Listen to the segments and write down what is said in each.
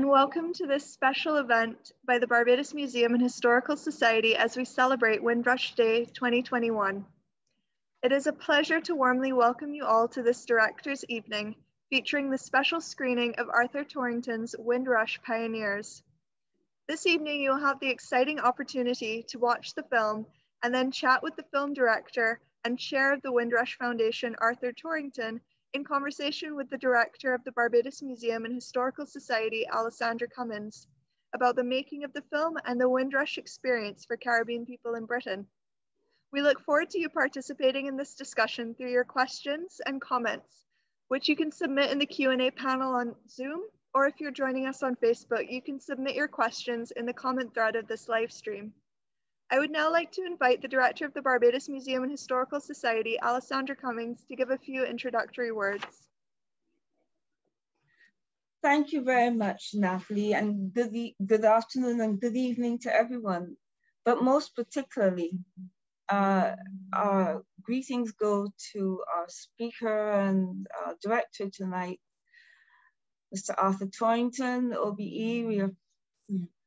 and welcome to this special event by the Barbados Museum and Historical Society as we celebrate Windrush Day 2021. It is a pleasure to warmly welcome you all to this Director's Evening, featuring the special screening of Arthur Torrington's Windrush Pioneers. This evening, you'll have the exciting opportunity to watch the film and then chat with the film director and chair of the Windrush Foundation, Arthur Torrington, in conversation with the director of the Barbados Museum and Historical Society, Alessandra Cummins, about the making of the film and the Windrush experience for Caribbean people in Britain. We look forward to you participating in this discussion through your questions and comments, which you can submit in the Q&A panel on Zoom, or if you're joining us on Facebook, you can submit your questions in the comment thread of this live stream. I would now like to invite the director of the Barbados Museum and Historical Society, Alessandra Cummins, to give a few introductory words. Thank you very much, Natalie, and good, e good afternoon and good evening to everyone. But most particularly, uh, our greetings go to our speaker and uh, director tonight, Mr. Arthur Torrington, OBE. We are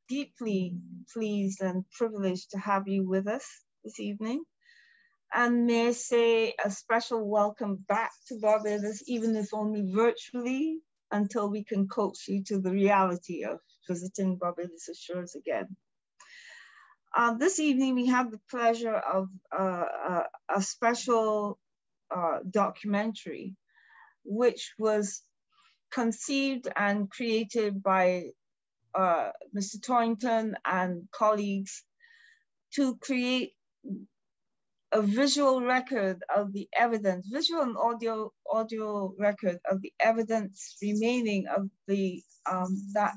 deeply pleased and privileged to have you with us this evening. And may I say a special welcome back to Barbados, even if only virtually, until we can coax you to the reality of visiting Barbados Shores again. Uh, this evening, we have the pleasure of uh, uh, a special uh, documentary, which was conceived and created by uh, Mr. Torrington and colleagues to create a visual record of the evidence, visual and audio audio record of the evidence remaining of the um, that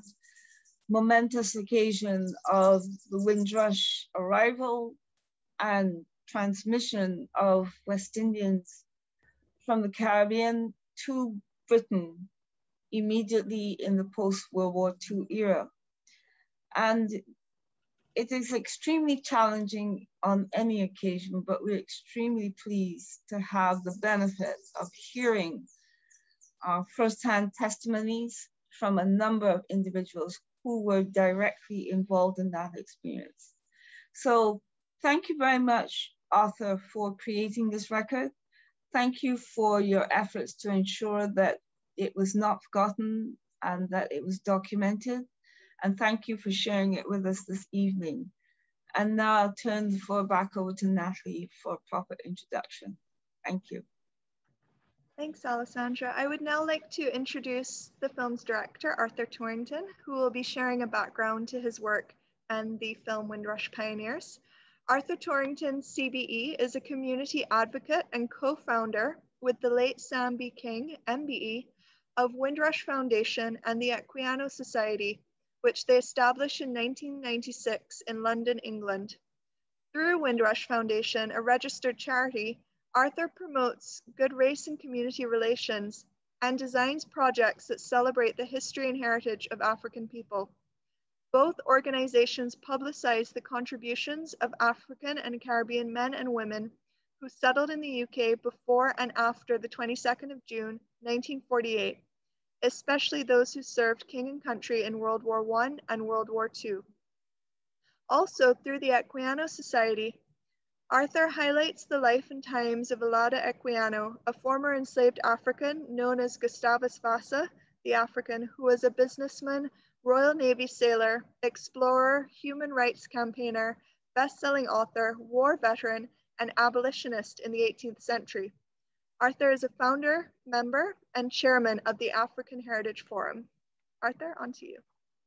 momentous occasion of the Windrush arrival and transmission of West Indians from the Caribbean to Britain immediately in the post-World War II era. And it is extremely challenging on any occasion, but we're extremely pleased to have the benefit of hearing uh, firsthand testimonies from a number of individuals who were directly involved in that experience. So thank you very much, Arthur, for creating this record. Thank you for your efforts to ensure that it was not forgotten and that it was documented. And thank you for sharing it with us this evening. And now I'll turn the floor back over to Natalie for a proper introduction. Thank you. Thanks, Alessandra. I would now like to introduce the film's director, Arthur Torrington, who will be sharing a background to his work and the film Windrush Pioneers. Arthur Torrington, CBE, is a community advocate and co-founder with the late Sam B. King, MBE, of Windrush Foundation and the Equiano Society, which they established in 1996 in London, England. Through Windrush Foundation, a registered charity, Arthur promotes good race and community relations and designs projects that celebrate the history and heritage of African people. Both organizations publicize the contributions of African and Caribbean men and women who settled in the UK before and after the 22nd of June, 1948 especially those who served king and country in World War I and World War II. Also, through the Equiano Society, Arthur highlights the life and times of Olaudah Equiano, a former enslaved African known as Gustavus Vassa, the African, who was a businessman, Royal Navy sailor, explorer, human rights campaigner, best-selling author, war veteran, and abolitionist in the 18th century. Arthur is a founder, member, and chairman of the African Heritage Forum. Arthur, on to you.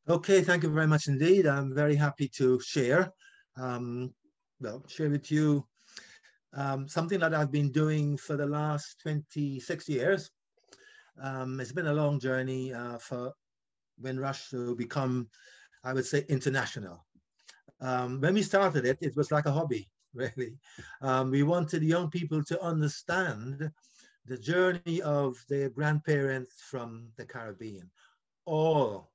Okay, thank you very much indeed. I'm very happy to share, um, well, share with you um, something that I've been doing for the last 26 years. Um, it's been a long journey uh, for Windrush to become, I would say, international. Um, when we started it, it was like a hobby. really. Um, we wanted young people to understand the journey of their grandparents from the Caribbean, all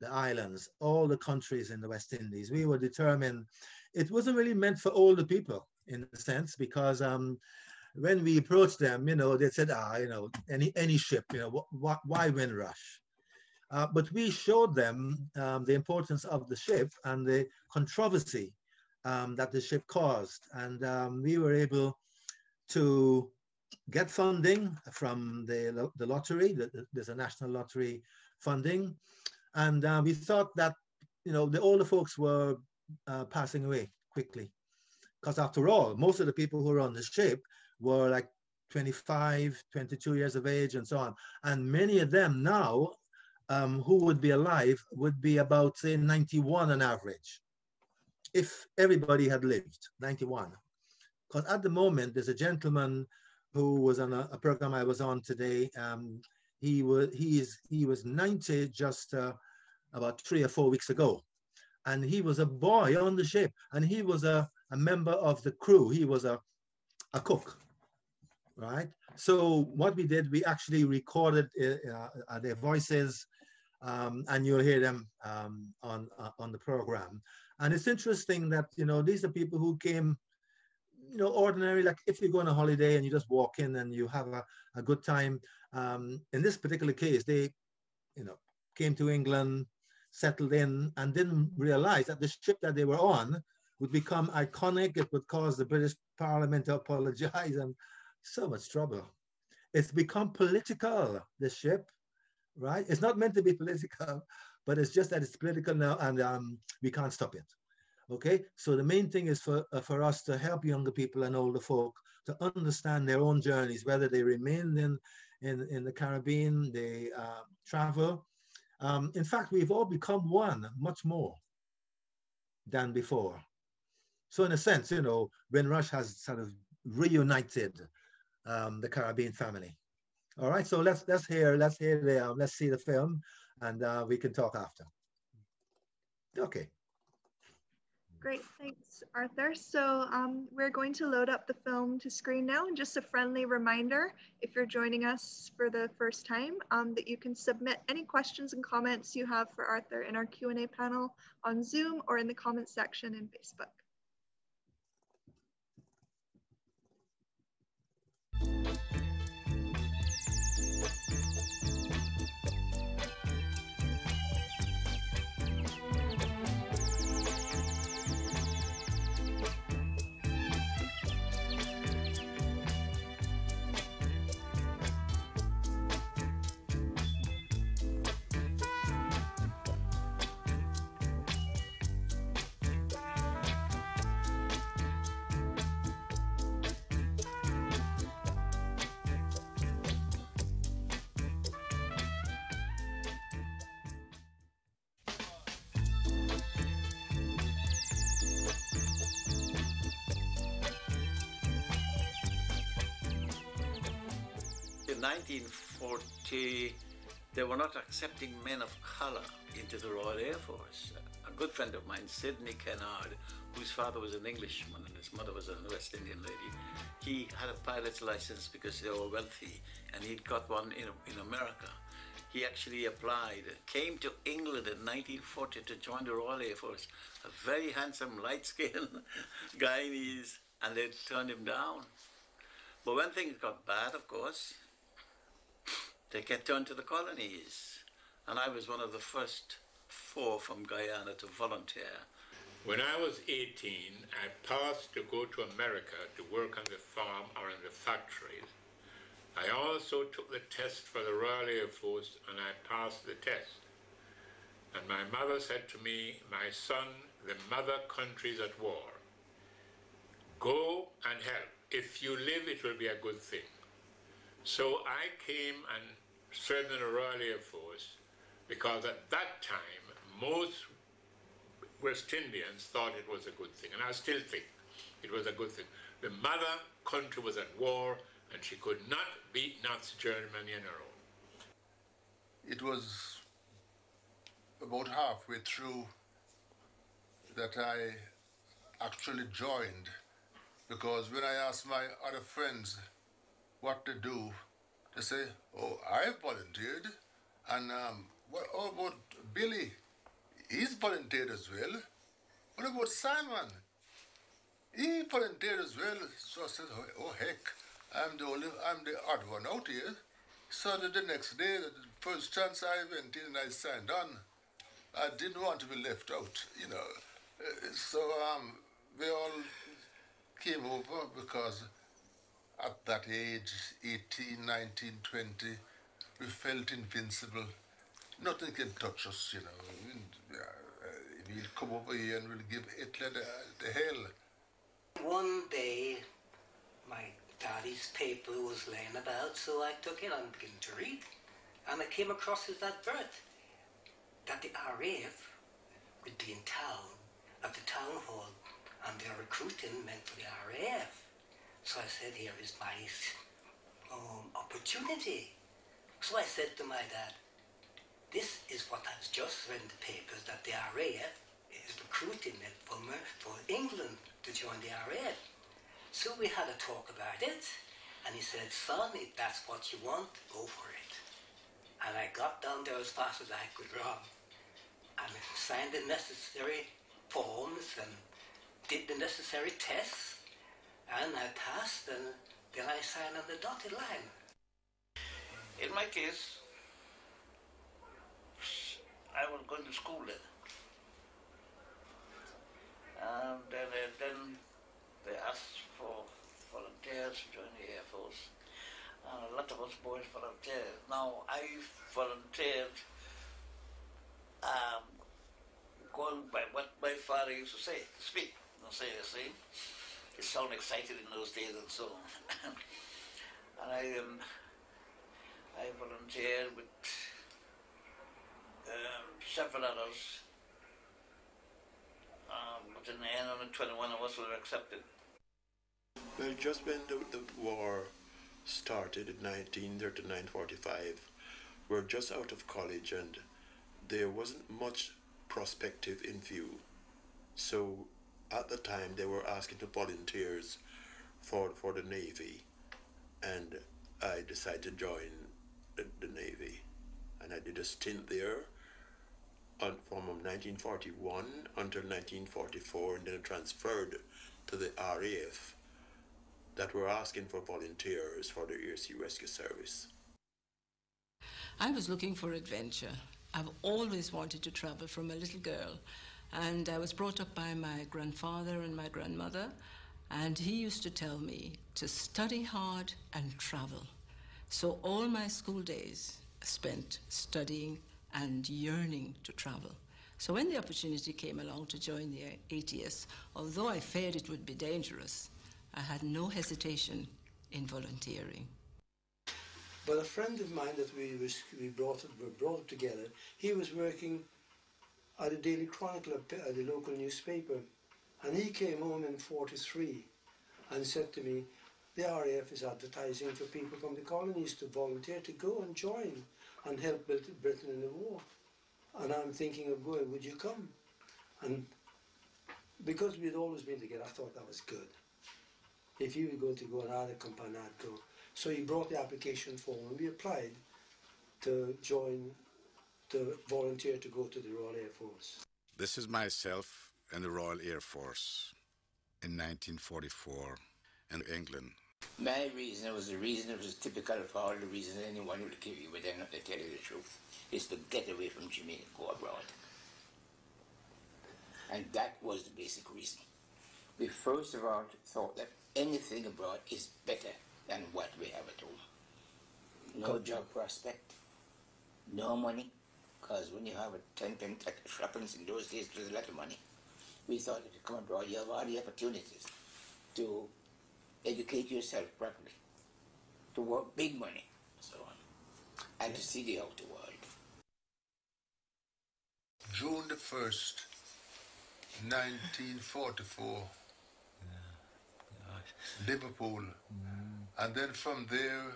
the islands, all the countries in the West Indies. We were determined it wasn't really meant for older people in a sense because um, when we approached them, you know, they said, ah, you know, any any ship, you know, wh wh why Windrush? Uh, but we showed them um, the importance of the ship and the controversy um, that the ship caused. And um, we were able to get funding from the, the lottery. There's a national lottery funding. And uh, we thought that, you know, the older folks were uh, passing away quickly. Because after all, most of the people who were on the ship were like 25, 22 years of age and so on. And many of them now um, who would be alive would be about, say, 91 on average, if everybody had lived, 91. Because at the moment, there's a gentleman who was on a, a program I was on today. Um, he was he is he was 90 just uh, about three or four weeks ago, and he was a boy on the ship, and he was a, a member of the crew. He was a a cook, right? So what we did, we actually recorded uh, uh, their voices, um, and you'll hear them um, on uh, on the program. And it's interesting that you know these are people who came you know, ordinary, like if you go on a holiday and you just walk in and you have a, a good time. Um, in this particular case, they, you know, came to England, settled in, and didn't realize that the ship that they were on would become iconic. It would cause the British Parliament to apologize and so much trouble. It's become political, the ship, right? It's not meant to be political, but it's just that it's political now and um, we can't stop it. Okay, so the main thing is for, uh, for us to help younger people and older folk to understand their own journeys, whether they remain in, in, in the Caribbean, they uh, travel. Um, in fact, we've all become one much more than before. So in a sense, you know, Windrush has sort of reunited um, the Caribbean family. All right, so let's let's hear let's hear the um, let's see the film, and uh, we can talk after. Okay. Great, thanks, Arthur. So um, we're going to load up the film to screen now. And just a friendly reminder, if you're joining us for the first time, um, that you can submit any questions and comments you have for Arthur in our Q&A panel on Zoom or in the comments section in Facebook. 1940, they were not accepting men of color into the Royal Air Force. A good friend of mine, Sidney Kennard, whose father was an Englishman and his mother was a West Indian lady, he had a pilot's license because they were wealthy and he'd got one in, in America. He actually applied, came to England in 1940 to join the Royal Air Force. A very handsome, light-skinned Guyanese, and they turned him down. But when things got bad, of course, they get down to the colonies. And I was one of the first four from Guyana to volunteer. When I was 18, I passed to go to America to work on the farm or in the factories. I also took the test for the Royal Air Force and I passed the test. And my mother said to me, my son, the mother country is at war. Go and help. If you live, it will be a good thing. So I came and in the Royal Air Force because at that time, most West Indians thought it was a good thing, and I still think it was a good thing. The mother country was at war, and she could not beat Nazi Germany on her own. It was about halfway through that I actually joined because when I asked my other friends what to do, they say, oh, I volunteered. And um, what about Billy? He's volunteered as well. What about Simon? He volunteered as well. So I said, oh, oh heck, I'm the only, I'm the odd one out here. So the next day, the first chance I went in and I signed on. I didn't want to be left out, you know. Uh, so um, we all came over because at that age, 18, 19, 20, we felt invincible. Nothing can touch us, you know. Uh, we'll come over here and we'll give Hitler the, the hell. One day, my daddy's paper was laying about, so I took it and began to read. And I came across his advert that the RAF would be in town at the town hall and they're recruiting men for the RAF. So I said, here is my um, opportunity. So I said to my dad, this is what I've just read in the papers that the RAF is recruiting men from, for England to join the RAF. So we had a talk about it, and he said, son, if that's what you want, go for it. And I got down there as fast as I could run, and signed the necessary forms and did the necessary tests, and I passed, and then I signed on the dotted line. In my case, I was going to school then. And then, uh, then they asked for volunteers to join the Air Force. And a lot of us boys volunteered. Now, I volunteered um, going by what my father used to say, to speak. And say, you see, it sounded excited in those days and so on. and I, um, I volunteered with um, several others um, but in the end, only 21 of us were accepted. Well, just when the, the war started in 1939 45, we were just out of college and there wasn't much prospective in view. So at the time, they were asking for volunteers for, for the Navy, and I decided to join the, the Navy. And I did a stint there from 1941 until 1944 and then transferred to the RAF that were asking for volunteers for the Sea Rescue Service. I was looking for adventure. I've always wanted to travel from a little girl. And I was brought up by my grandfather and my grandmother. And he used to tell me to study hard and travel. So all my school days spent studying and yearning to travel. So when the opportunity came along to join the ATS, although I feared it would be dangerous, I had no hesitation in volunteering. But a friend of mine that we, was, we brought, we brought together, he was working at the Daily Chronicle at the local newspaper. And he came home in 43 and said to me, the RAF is advertising for people from the colonies to volunteer to go and join and help build Britain in the war. And I'm thinking of going, would you come? And because we'd always been together, I thought that was good. If you were going to go and I'd accompany, I'd go. So he brought the application form and we applied to join, to volunteer to go to the Royal Air Force. This is myself in the Royal Air Force in 1944 in England. My reason was the reason it was typical of all the reasons anyone would give you, but they're not to tell you the truth, is to get away from Jamaica, go abroad. And that was the basic reason. We first of all thought that anything abroad is better than what we have at home. No job prospect, no money, because when you have a 10 10 shillings in those days, it was a lot of money. We thought if you come abroad, you have all the opportunities to educate yourself properly, to work big money, so on, and to see the outer world. June the 1st, 1944, Liverpool. Mm. And then from there,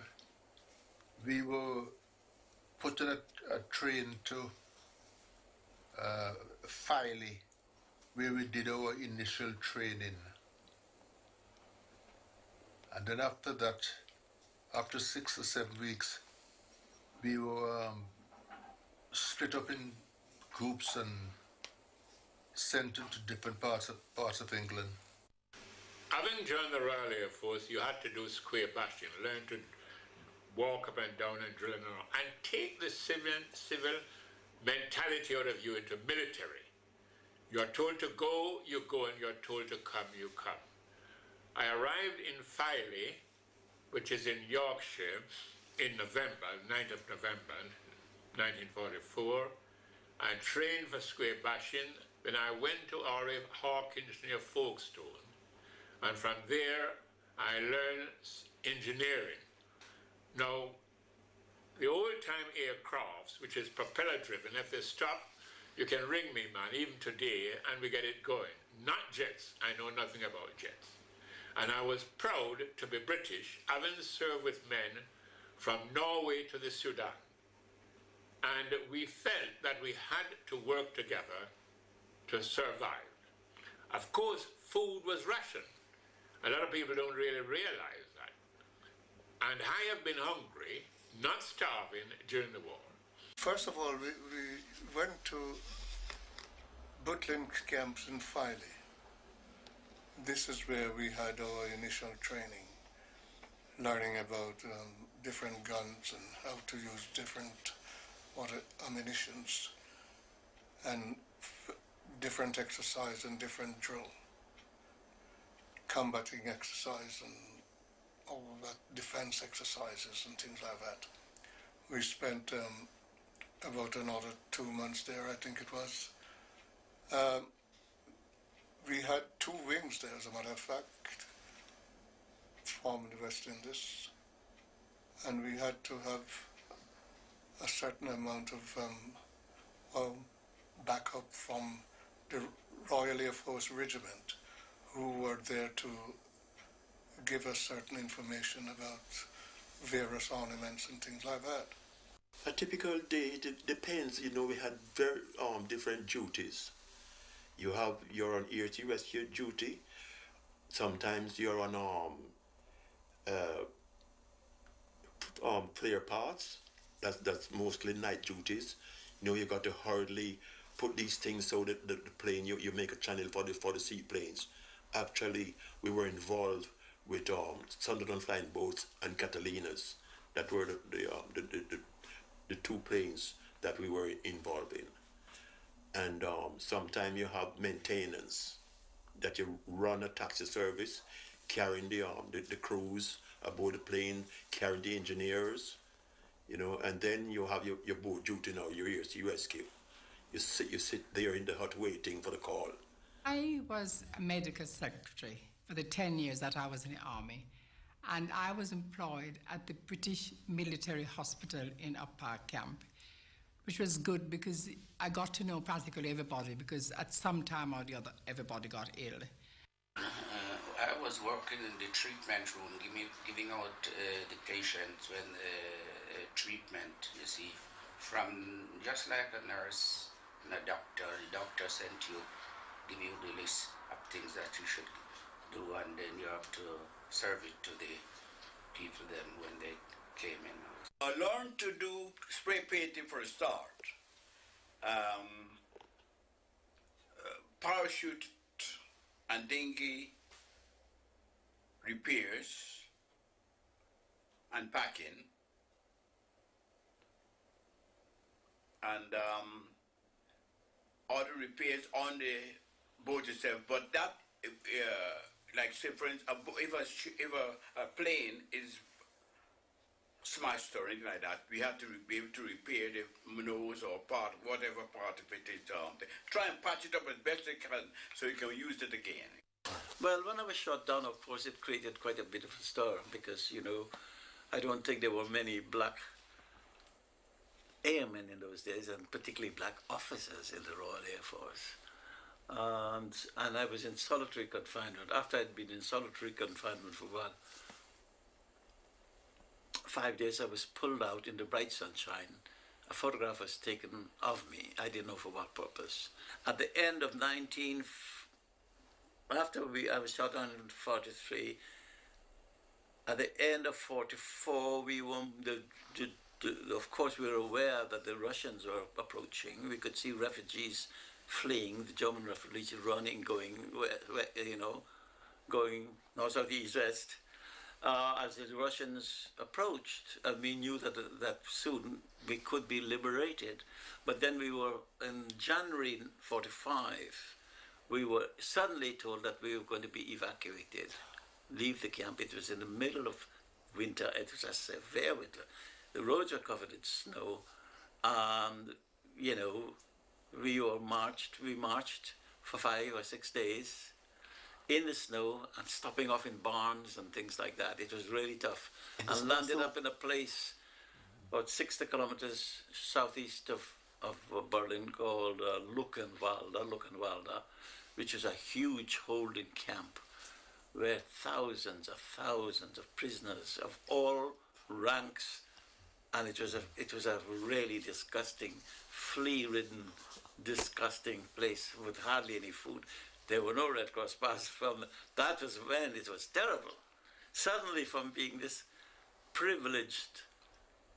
we were put a, a train to uh, Filey, where we did our initial training. And then after that, after six or seven weeks, we were um, split up in groups and sent into different parts of, parts of England. Having joined the Royal Air Force, you had to do square bashing, learn to walk up and down and drill and, all, and take the civil, civil mentality out of you into military. You're told to go, you go, and you're told to come, you come. I arrived in Filey, which is in Yorkshire, in November, 9th of November 1944. I trained for square bashing. Then I went to R.F. Hawkinge near Folkestone. And from there, I learned engineering. Now, the old-time aircrafts, which is propeller-driven, if they stop, you can ring me, man, even today, and we get it going. Not jets. I know nothing about jets. And I was proud to be British, having served with men from Norway to the Sudan. And we felt that we had to work together to survive. Of course, food was rationed. A lot of people don't really realize. And I have been hungry, not starving, during the war. First of all, we, we went to Butlin camps in Filey. This is where we had our initial training, learning about um, different guns and how to use different water ammunitions and different exercise and different drill, combating exercise and all that, defense exercises and things like that. We spent um, about another two months there, I think it was. Um, we had two wings there, as a matter of fact, from the West Indies, and we had to have a certain amount of um, backup from the Royal Air Force Regiment, who were there to give us certain information about various ornaments and things like that. A typical day, it depends. You know, we had very um, different duties. You have you're on ERT rescue duty. Sometimes you're on um, uh, um flare paths. That's that's mostly night duties. You know, you got to hurriedly put these things so that the, the plane you, you make a channel for the for the seaplanes. Actually, we were involved with um, Sunderland flying boats and Catalinas. That were the the, um, the, the, the the two planes that we were involved in. And um, sometimes you have maintenance that you run a taxi service, carrying the, um, the, the crews aboard the plane, carrying the engineers, you know, and then you have your, your boat duty now, your rescue. You sit, you sit there in the hut waiting for the call. I was a medical secretary for the 10 years that I was in the army and I was employed at the British Military Hospital in Up Park Camp, which was good because I got to know practically everybody because at some time or the other, everybody got ill. Uh, I was working in the treatment room, giving, giving out uh, the patients when uh, uh, treatment, you see, from just like a nurse and a doctor, the doctor sent you, give you the list of things that you should do, and then you have to serve it to the people then when they came in. I learned to do spray painting for a start. Um, uh, parachute and dinghy repairs and packing and um, other repairs on the boat itself. But that uh, like say for instance, if a, if a, a plane is smashed or anything like that, we have to be able to repair the nose or part, whatever part of it is. Um, try and patch it up as best they can so you can use it again. Well, when I was shot down, of course, it created quite a bit of a stir because, you know, I don't think there were many black airmen in those days, and particularly black officers in the Royal Air Force. And, and I was in solitary confinement. After I'd been in solitary confinement for about five days, I was pulled out in the bright sunshine. A photograph was taken of me. I didn't know for what purpose. At the end of 19, after we, I was shot down in 43, at the end of 44, we were, the, the, the, of course, we were aware that the Russians were approaching. We could see refugees fleeing, the German refugees running, going, you know, going north, south, east, west. uh, as the Russians approached, and we knew that uh, that soon we could be liberated. But then we were in January '45. We were suddenly told that we were going to be evacuated, leave the camp. It was in the middle of winter. It was a severe winter. The roads were covered in snow, and you know, we were marched. We marched for five or six days in the snow and stopping off in barns and things like that. It was really tough. And, and landed up in a place about 60 kilometers southeast of, of Berlin called uh, Luckenwalde, Luckenwalde, which is a huge holding camp where thousands of thousands of prisoners of all ranks and it was a it was a really disgusting flea-ridden disgusting place with hardly any food there were no Red Cross passes from that was when it was terrible. Suddenly from being this privileged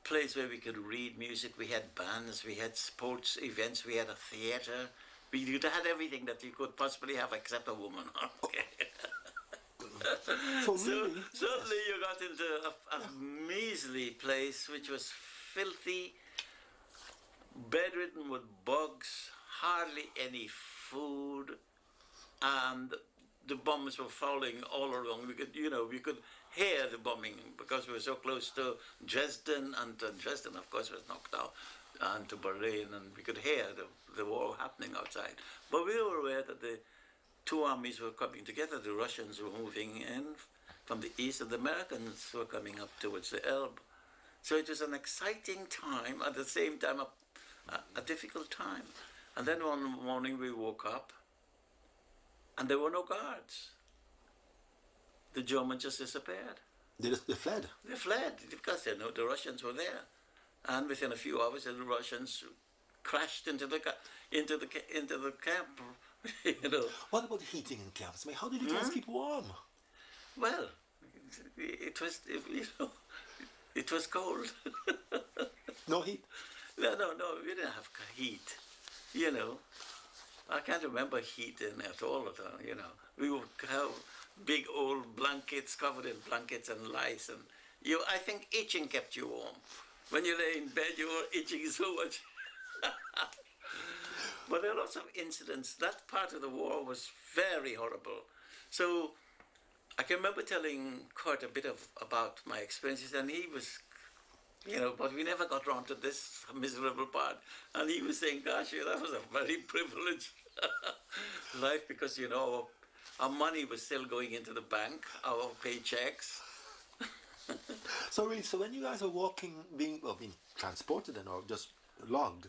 place where we could read music, we had bands, we had sports events, we had a theatre. We had everything that you could possibly have except a woman. so, really, so suddenly yes. you got into a, a measly place which was filthy, bedridden with bugs, hardly any food, and the bombs were falling all along. We could, you know, we could hear the bombing because we were so close to Dresden, and uh, Dresden, of course, was knocked out, and to Berlin, and we could hear the, the war happening outside. But we were aware that the two armies were coming together. The Russians were moving in from the east, and the Americans were coming up towards the Elbe. So it was an exciting time, at the same time, a, a, a difficult time. And then one morning we woke up and there were no guards. The Germans just disappeared. They, they fled? They fled because they know the Russians were there. And within a few hours, the Russians crashed into the into the into the camp. you know. What about heating in camps? I mean, how did you guys hmm? keep warm? Well, it was you know, it was cold. no heat. No, no, no. We didn't have heat. You know, I can't remember heat heating at all. You know, we would have big old blankets covered in blankets and lice, and you. I think itching kept you warm. When you lay in bed, you were itching so much. But there are lots of incidents. That part of the war was very horrible. So I can remember telling Kurt a bit of about my experiences, and he was you know, but we never got round to this miserable part. And he was saying, gosh, yeah, that was a very privileged life because, you know, our money was still going into the bank, our paychecks. so really, so when you guys are walking, being, well, being transported and or just logged,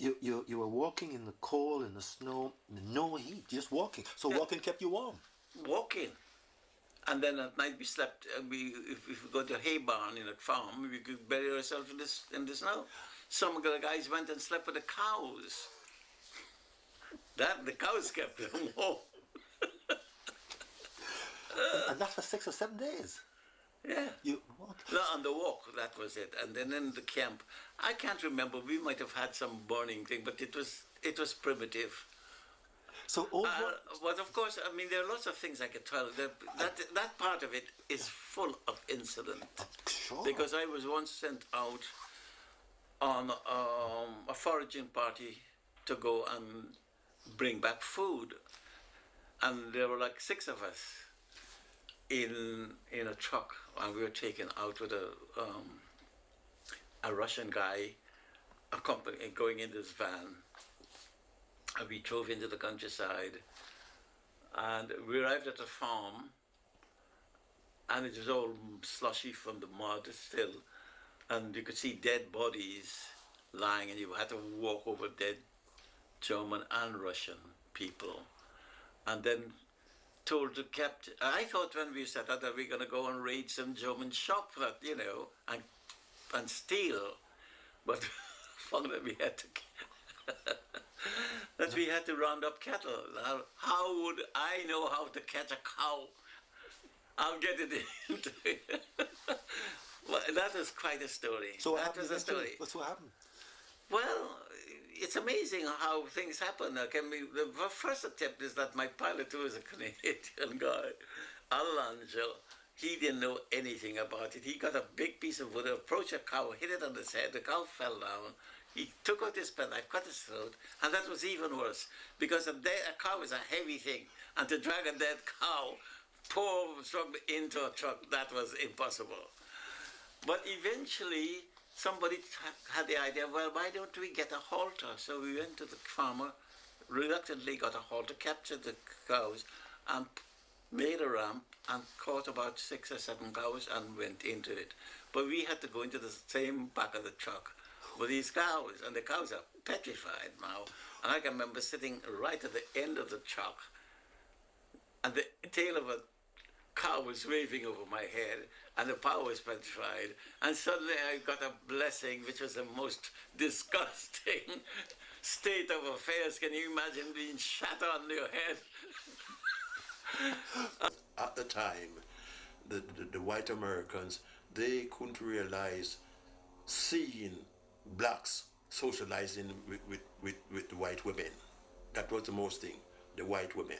you, you, you were walking in the cold, in the snow, no heat, just walking. So yeah. walking kept you warm. Walking. And then at night we slept. Uh, we if, if we go to a hay barn in a farm, we could bury ourselves in this in the snow. Some of the guys went and slept with the cows. That the cows kept them warm. and that for six or seven days. Yeah. You what? No, on the walk, that was it. And then in the camp, I can't remember. We might have had some burning thing, but it was it was primitive. So all uh, but of course, I mean, there are lots of things I could tell. That that, that part of it is full of incident. Sure. Because I was once sent out on um, a foraging party to go and bring back food, and there were like six of us in in a truck, and we were taken out with a um, a Russian guy, accompanying going in this van. And we drove into the countryside and we arrived at a farm and it was all slushy from the mud still and you could see dead bodies lying and you had to walk over dead German and Russian people. And then told the captain I thought when we said ah, that, that we were going to go and raid some German shop that you know and and steal but found that we had to that we had to round up cattle. Now, how would I know how to catch a cow? I'll get it into it. well, that was quite a story. So that was a story. What's what happened? Well, it's amazing how things happen. Uh, can be, the first attempt is that my pilot, who is a Canadian guy, Al Angel, he didn't know anything about it. He got a big piece of wood, approached a cow, hit it on the head, the cow fell down. He took out his penknife, cut his throat, and that was even worse because a, dead, a cow is a heavy thing, and to drag a dead cow, poor into a truck, that was impossible. But eventually, somebody had the idea, well, why don't we get a halter? So we went to the farmer, reluctantly got a halter, captured the cows, and made a ramp and caught about six or seven cows and went into it. But we had to go into the same back of the truck with these cows, and the cows are petrified now. And I can remember sitting right at the end of the truck, and the tail of a cow was waving over my head, and the power was petrified. And suddenly I got a blessing, which was the most disgusting state of affairs. Can you imagine being shot on your head? At the time, the, the, the white Americans, they couldn't realize seeing blacks socializing with, with, with, with white women. That was the most thing, the white women.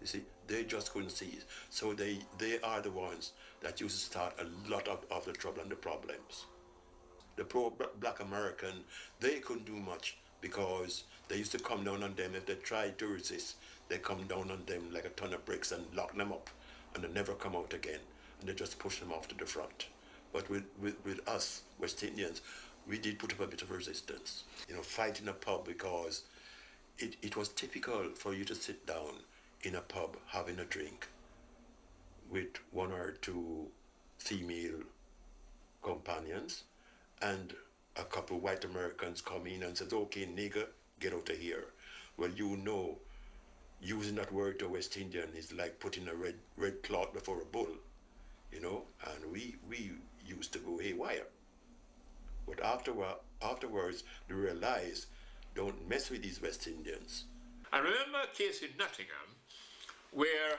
You see, they just couldn't see it. So they, they are the ones that used to start a lot of, of the trouble and the problems. The poor black American, they couldn't do much because they used to come down on them if they tried to resist. They come down on them like a ton of bricks and lock them up and they never come out again. And they just push them off to the front. But with, with, with us, West Indians, we did put up a bit of resistance. You know, fight in a pub because it, it was typical for you to sit down in a pub having a drink with one or two female companions and a couple of white Americans come in and says, okay, nigger, get out of here. Well, you know, using that word to West Indian is like putting a red red cloth before a bull, you know, and we, we used to go haywire. But afterward, afterwards, they realized, don't mess with these West Indians. I remember a case in Nottingham where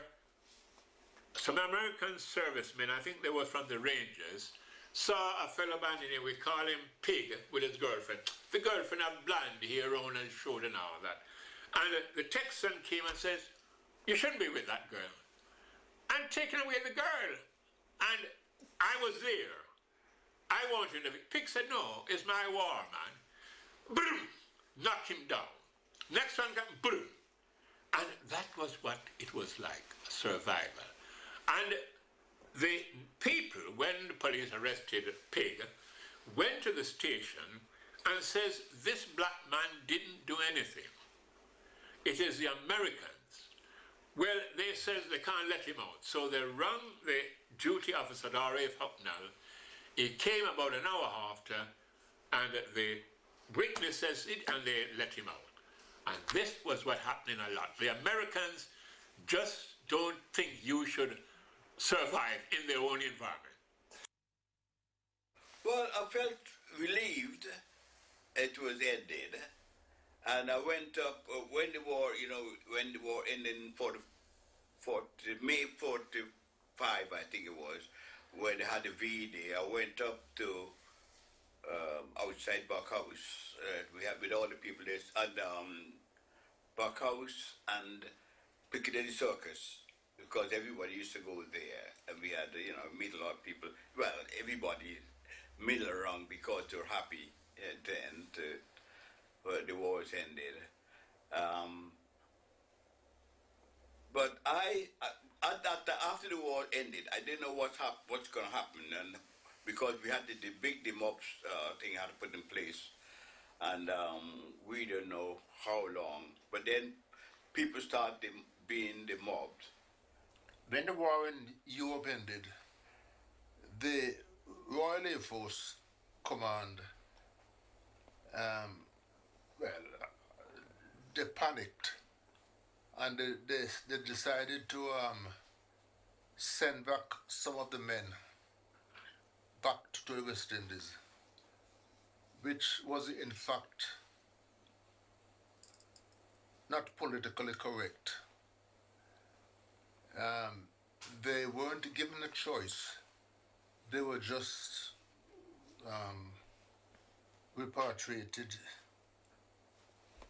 some American servicemen, I think they were from the Rangers, saw a fellow bandit, we call him Pig, with his girlfriend. The girlfriend had blonde hair on his shoulder and all that. And the Texan came and says, you shouldn't be with that girl. And taking away the girl. And I was there. I want you to be. Pig said, no, it's my war, man. Boom! Knock him down. Next one got boom. And that was what it was like, survival. And the people, when the police arrested Pig, went to the station and says, this black man didn't do anything. It is the Americans. Well, they says they can't let him out. So they rang the duty officer, R.F. Hucknall, he came about an hour after, and the witness says it, and they let him out. And this was what happened a lot. The Americans just don't think you should survive in their own environment. Well, I felt relieved it was ended. And I went up, uh, when the war, you know, when the war ended in 40, 40, May 45, I think it was, when they had the V-Day, I went up to um, outside Buckhouse. Uh, we had with all the people there, and um, Buckhouse and Piccadilly Circus, because everybody used to go there, and we had, you know, meet a lot of people. Well, everybody milled around because they were happy uh, then to, uh, the wars ended. Um, but I, I after, after the war ended, I didn't know what's hap- what's going to happen, and because we had the, the big demobs uh, thing had to put in place, and um, we don't know how long. But then people started being demobbed. When the war in Europe ended, the Royal Air Force Command, um, well, they panicked and they, they, they decided to um, send back some of the men back to the West Indies, which was in fact not politically correct. Um, they weren't given a choice. They were just um, repatriated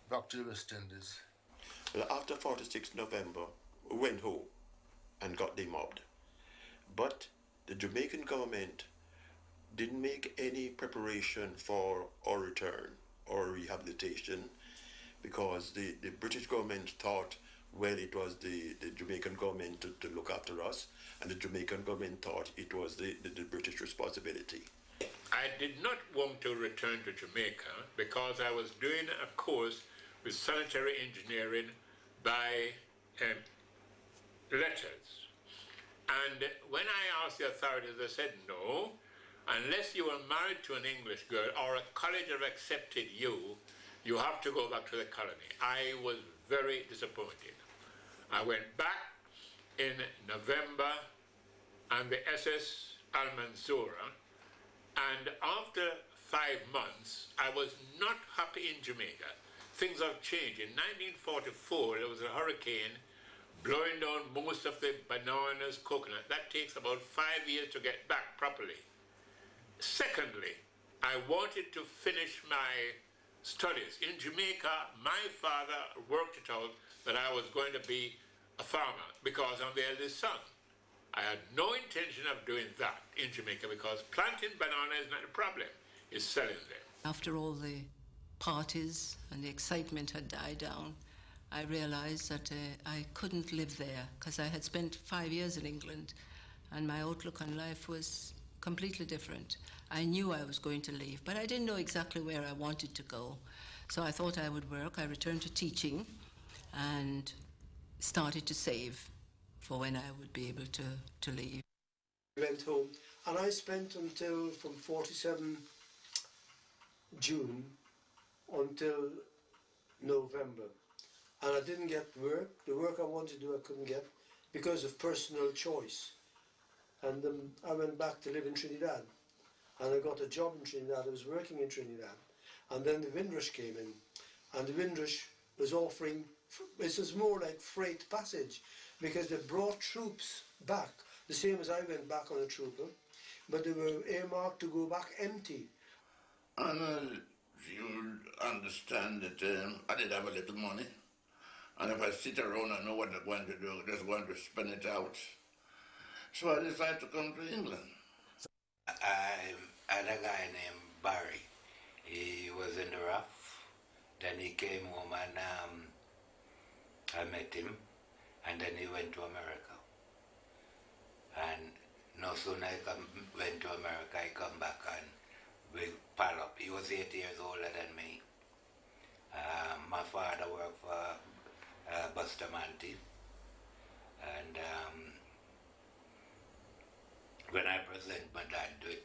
back to the West Indies. Well, after 46 November, we went home and got demobbed. But the Jamaican government didn't make any preparation for our return or rehabilitation because the, the British government thought, well, it was the, the Jamaican government to, to look after us, and the Jamaican government thought it was the, the, the British responsibility. I did not want to return to Jamaica because I was doing a course with sanitary engineering by um, letters. And when I asked the authorities, they said, no, unless you were married to an English girl or a college have accepted you, you have to go back to the colony. I was very disappointed. I went back in November and the SS Almanzora, and after five months, I was not happy in Jamaica. Things have changed. In 1944, there was a hurricane blowing down most of the bananas, coconut. That takes about five years to get back properly. Secondly, I wanted to finish my studies. In Jamaica, my father worked it out that I was going to be a farmer because I'm the eldest son. I had no intention of doing that in Jamaica because planting banana is not a problem, it's selling them. After all the parties and the excitement had died down, I realized that uh, I couldn't live there because I had spent five years in England and my outlook on life was completely different. I knew I was going to leave, but I didn't know exactly where I wanted to go. So I thought I would work. I returned to teaching and started to save for when I would be able to, to leave. Went home and I spent until from 47 June until November. And I didn't get work. The work I wanted to do I couldn't get because of personal choice. And um, I went back to live in Trinidad. And I got a job in Trinidad. I was working in Trinidad. And then the Windrush came in. And the Windrush was offering, this was more like freight passage because they brought troops back, the same as I went back on a trooper, but they were earmarked to go back empty. And uh, you understand that um, I did have a little money. And if I sit around and know what I'm going to do, I'm just going to spend it out. So I decided to come to England. I had a guy named Barry. He was in the RAF. Then he came home and um, I met him. And then he went to America. And no sooner I come, went to America, I come back and we pal up. He was eight years older than me. Uh, my father worked for uh, Bustamante. And um, when I present my dad with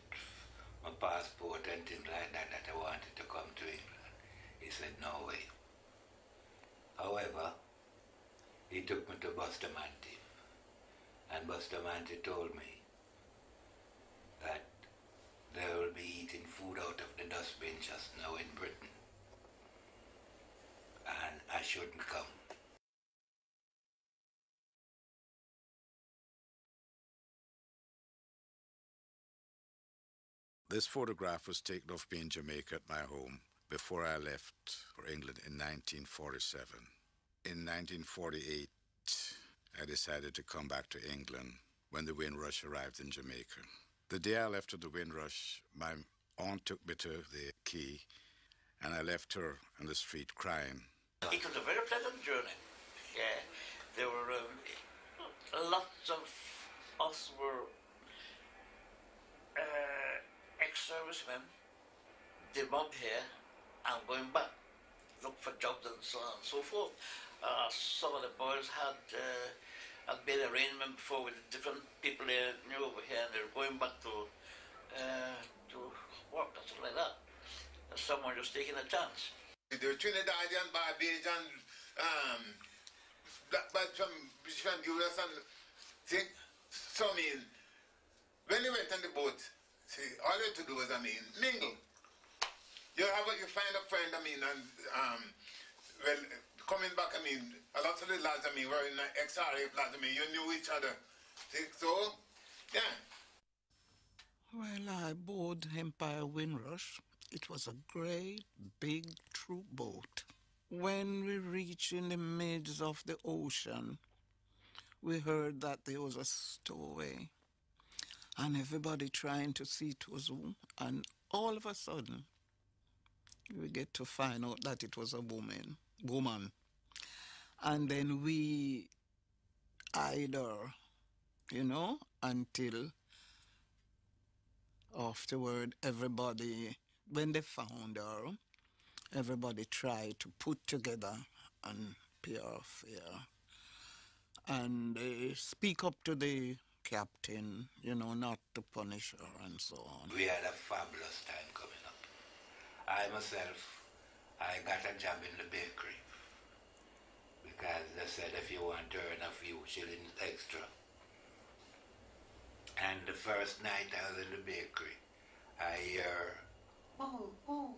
my passport and things like that, that I wanted to come to England, he said, no way. However, he took me to Bustamante. And Bustamante told me that they will be eating food out of the dustbin just now in Britain. And I shouldn't come. This photograph was taken of me in Jamaica at my home before I left for England in 1947. In 1948, I decided to come back to England when the Windrush arrived in Jamaica. The day I left for the Windrush, my aunt took me to the quay and I left her on the street crying. It was a very pleasant journey. Yeah, there were um, lots of us were uh, ex-servicemen, debunked here and going back, look for jobs and so on and so forth. Uh, some of the boys had uh, had made arrangement before with different people they knew over here, and they're going back to uh, to work and stuff like that. And some were just taking a chance. The Trinidadian, Barbadian, um, black bad from from US and thing. So mean, when you went on the boat, see, all you had to do is, I mean mingle. You have a, you find a friend I mean and um, well coming back I mean a lot of the lads I mean were in the ex-RAF lads I mean you knew each other. See, so yeah. Well, I board Empire Windrush. It was a great big troop boat. When we reached in the midst of the ocean, we heard that there was a stowaway. And everybody trying to see it was who, and all of a sudden, we get to find out that it was a woman, woman, and then we eyed her, you know, until afterward, everybody, when they found her, everybody tried to put together and pay fare. And they speak up to the captain, you know, not to punish her and so on. We had a fabulous time coming up. I myself, I got a job in the bakery because they said if you want to earn a few shillings extra. And the first night I was in the bakery, I hear, oh, oh,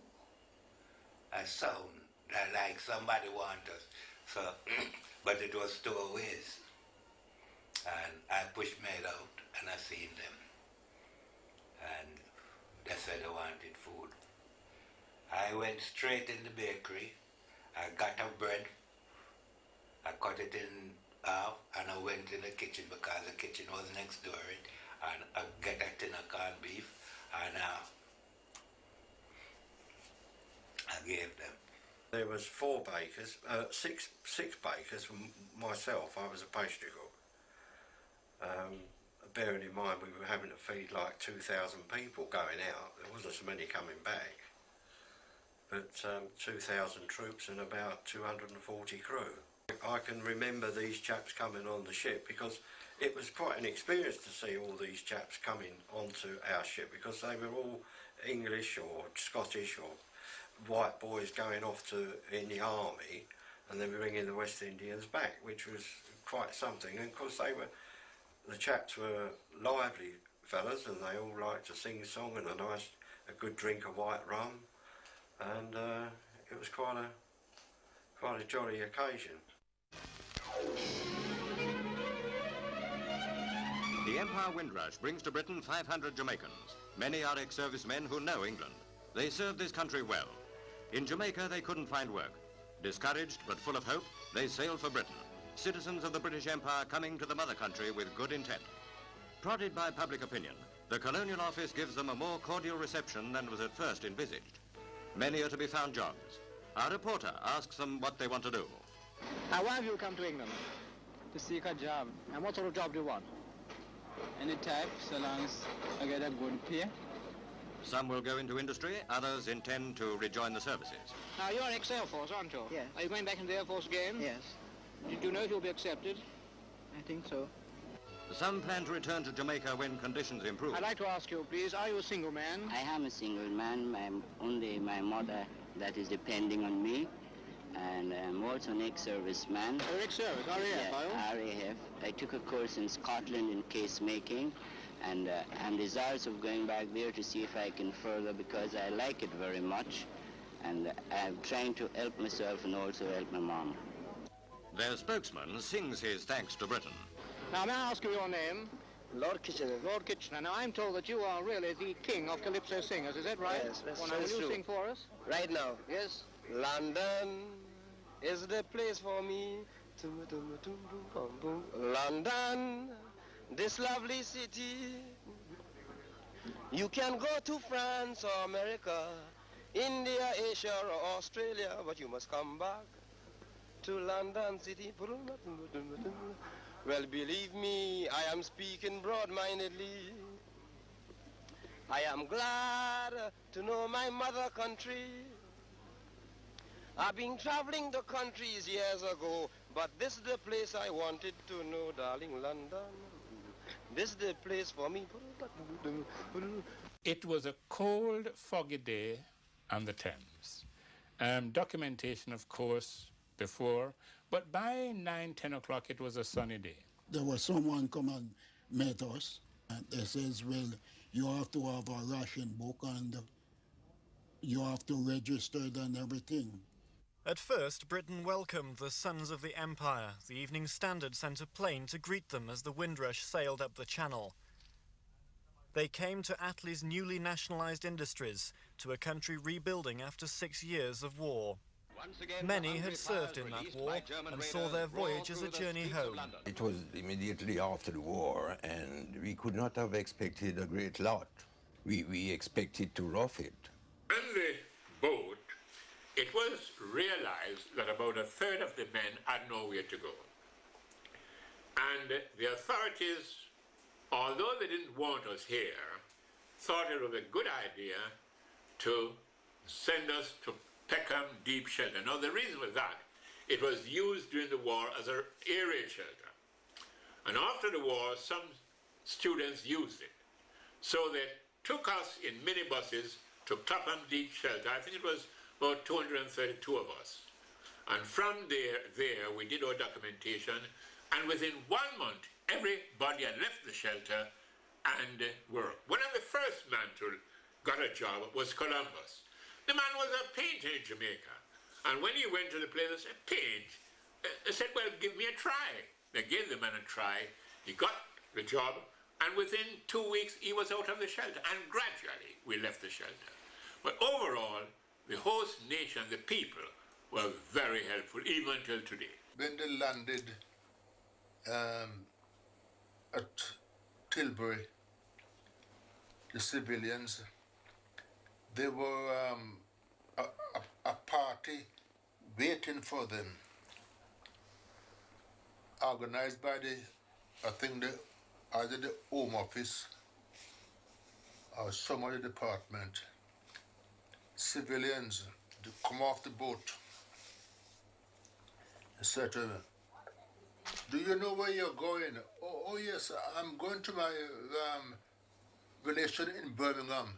a sound that like somebody want us. So, but it was stowaways. And I pushed maid out and I seen them. And they said they wanted food. I went straight in the bakery. I got a bread. I cut it in half and I went in the kitchen because the kitchen was next door it and I get a tin of corned beef and uh, I gave them. There was four bakers, uh, six six bakers from myself. I was a pastry cook. Um, bearing in mind we were having to feed like 2,000 people going out. There wasn't so many coming back. But um, 2,000 troops and about 240 crew. I can remember these chaps coming on the ship because it was quite an experience to see all these chaps coming onto our ship because they were all English or Scottish or white boys going off to in the army and then bringing the West Indians back, which was quite something. And of course they were, the chaps were lively fellas and they all liked to sing song and a nice, a good drink of white rum. And uh, it was quite a, quite a jolly occasion. The Empire Windrush brings to Britain 500 Jamaicans. Many are ex-servicemen who know England. They served this country well. In Jamaica, they couldn't find work. Discouraged but full of hope, they sailed for Britain. Citizens of the British Empire coming to the mother country with good intent. Prodded by public opinion, the Colonial Office gives them a more cordial reception than was at first envisaged. Many are to be found jobs. Our reporter asks them what they want to do. Now, why have you come to England? To seek a job. And what sort of job do you want? Any type, so long as I get a good pay. Some will go into industry, others intend to rejoin the services. Now, you're ex-Air Force, aren't you? Yes. Are you going back into the Air Force again? Yes. Do you know if you'll be accepted? I think so. Some plan to return to Jamaica when conditions improve. I'd like to ask you, please, are you a single man? I am a single man. I'm only my mother that is depending on me. And I'm also an ex-serviceman. You're ex-service, RAF, yeah, are you? RAF. I took a course in Scotland in case making. And uh, I'm desirous of going back there to see if I can further because I like it very much. And uh, I'm trying to help myself and also help my mom. Their spokesman sings his thanks to Britain. Now, may I ask you your name? Lord Kitchener. Lord Kitchener. Now, I'm told that you are really the king of calypso singers. Is that right? Yes, that's well, now, will you true. sing for us? Right now. Yes. London is the place for me. London, this lovely city. You can go to France or America, India, Asia, or Australia, but you must come back to London City. Well, believe me, I am speaking broad-mindedly. I am glad to know my mother country. I've been traveling the countries years ago, but this is the place I wanted to know, darling London. This is the place for me. It was a cold, foggy day on the Thames. Um, documentation, of course, before, but by 9, 10 o'clock, it was a sunny day. There was someone come and met us, and they says, well, you have to have a ration book and you have to register it and everything. At first, Britain welcomed the Sons of the Empire. The Evening Standard sent a plane to greet them as the Windrush sailed up the channel. They came to Attlee's newly nationalised industries, to a country rebuilding after six years of war. Many had served in that war and saw their voyage as a journey home. It was immediately after the war, and we could not have expected a great lot. We, we expected to rough it. On the boat, it was realized that about a third of the men had nowhere to go. And the authorities, although they didn't want us here, thought it was a good idea to send us to Clapham Deep Shelter. Now, the reason was that it was used during the war as an air raid shelter. And after the war, some students used it. So they took us in minibuses to Clapham Deep Shelter. I think it was about 232 of us. And from there, there we did our documentation, and within one month, everybody had left the shelter and worked. One of the first men to got a job was Columbus. The man was a painter in Jamaica. And when he went to the place, I said, paint? They said, well, give me a try. They gave the man a try. He got the job, and within two weeks, he was out of the shelter. And gradually, we left the shelter. But overall, the host nation, the people, were very helpful, even until today. When they landed um, at Tilbury, the civilians, there were um, a, a, party waiting for them, organized by the, I think the, either the Home Office or some other department. Civilians to come off the boat. Me, do you know where you're going? Oh, oh yes, I'm going to my um, relation in Birmingham.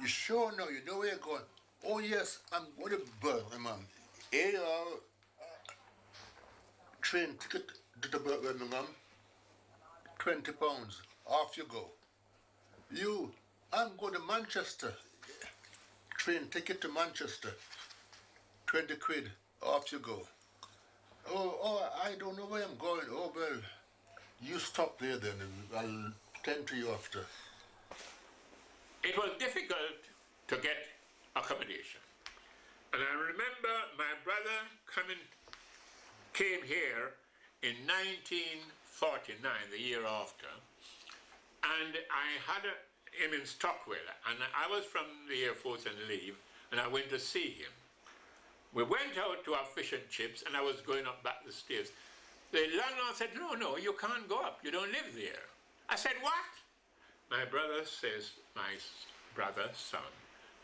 You sure know? You know where you're going? Oh yes, I'm going to Birmingham. You are. Uh, train ticket to Birmingham. Twenty pounds. Off you go. You, I'm going to Manchester. Train ticket to Manchester. Twenty quid. Off you go. Oh, oh, I don't know where I'm going. Oh, well, you stop there then. I'll tend to you after. It was difficult to get accommodation. And I remember my brother coming, came here in 1949, the year after, and I had a, him in Stockwell, and I was from the Air Force and leave, and I went to see him. We went out to our fish and chips, and I was going up back the stairs. The landlord said, no, no, you can't go up. You don't live there. I said, what? My brother says, my brother, son,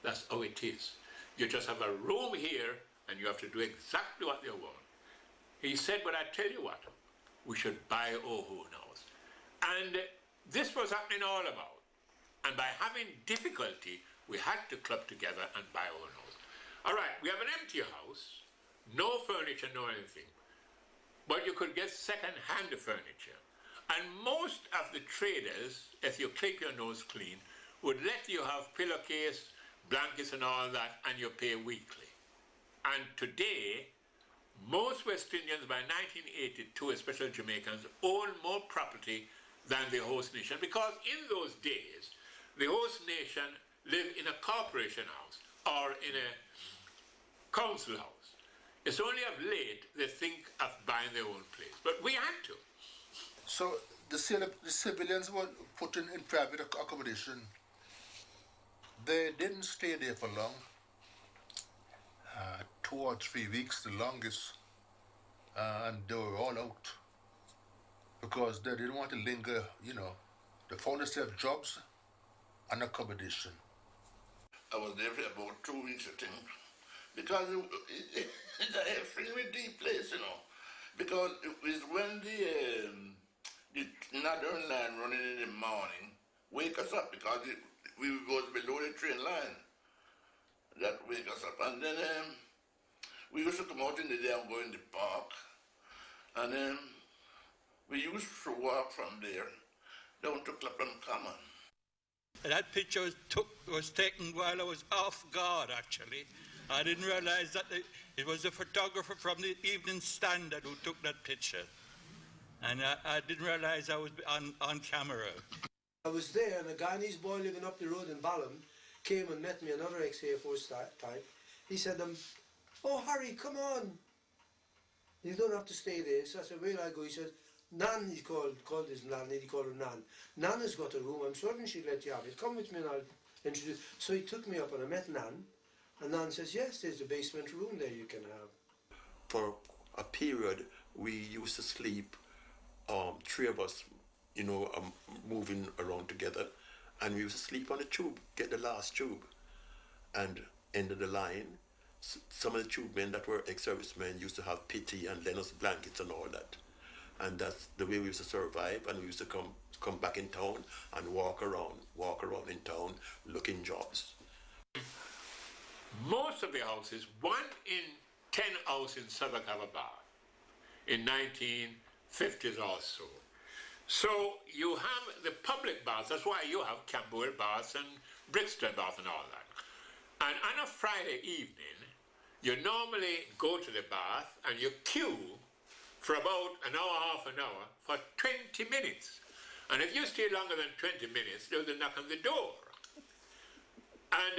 that's how it is. You just have a room here, and you have to do exactly what they want. He said, but I tell you what, we should buy our own house. And this was happening all about. And by having difficulty, we had to club together and buy our own house. All right, we have an empty house, no furniture, no anything. But you could get second-hand furniture. And most of the traders, if you keep your nose clean, would let you have pillowcase, blankets and all that, and you pay weekly. And today, most West Indians by 1982, especially Jamaicans, own more property than the host nation because in those days, the host nation lived in a corporation house or in a council house. It's only of late they think of buying their own place, but we had to. So the, the civilians were put in, in private accommodation. They didn't stay there for long. Uh, two or three weeks, the longest, uh, and they were all out because they didn't want to linger. You know, they found themselves jobs and accommodation. I was there for about two weeks, I think, because it, it, it's a extremely deep place, you know. Because it was when the um, the northern line running in the morning wake us up because it, we was below the train line. That wake us up, and then um, we used to come out in the day and go in the park, and then we used to walk from there down to Clapham Common. That picture was, took, was taken while I was off guard, actually. I didn't realize that it was a photographer from the Evening Standard who took that picture. And I, I didn't realize I was on, on camera. I was there, and a Guyanese boy living up the road in Balham came and met me, another ex-Air Force type. He said, um, Oh, Harry, come on. You don't have to stay there. So I said, where I go? He said, Nan, he called, called his landlady, he called her Nan. Nan has got a room, I'm certain she'll let you have it. Come with me and I'll introduce. So he took me up and I met Nan. And Nan says, yes, there's a basement room there you can have. For a period, we used to sleep, um, three of us, you know, um, moving around together. And we used to sleep on the tube, get the last tube. And end of the line, some of the tube men that were ex-servicemen used to have pity and lend us blankets and all that. And that's the way we used to survive. And we used to come come back in town and walk around, walk around in town, looking jobs. Most of the houses, one in ten houses in a bath. In 1950s or so. So you have the public baths. That's why you have Camberwell baths and Brixton bath and all that. And on a Friday evening, you normally go to the bath and you queue for about an hour, half an hour, for 20 minutes. And if you stay longer than 20 minutes, there's a knock on the door. And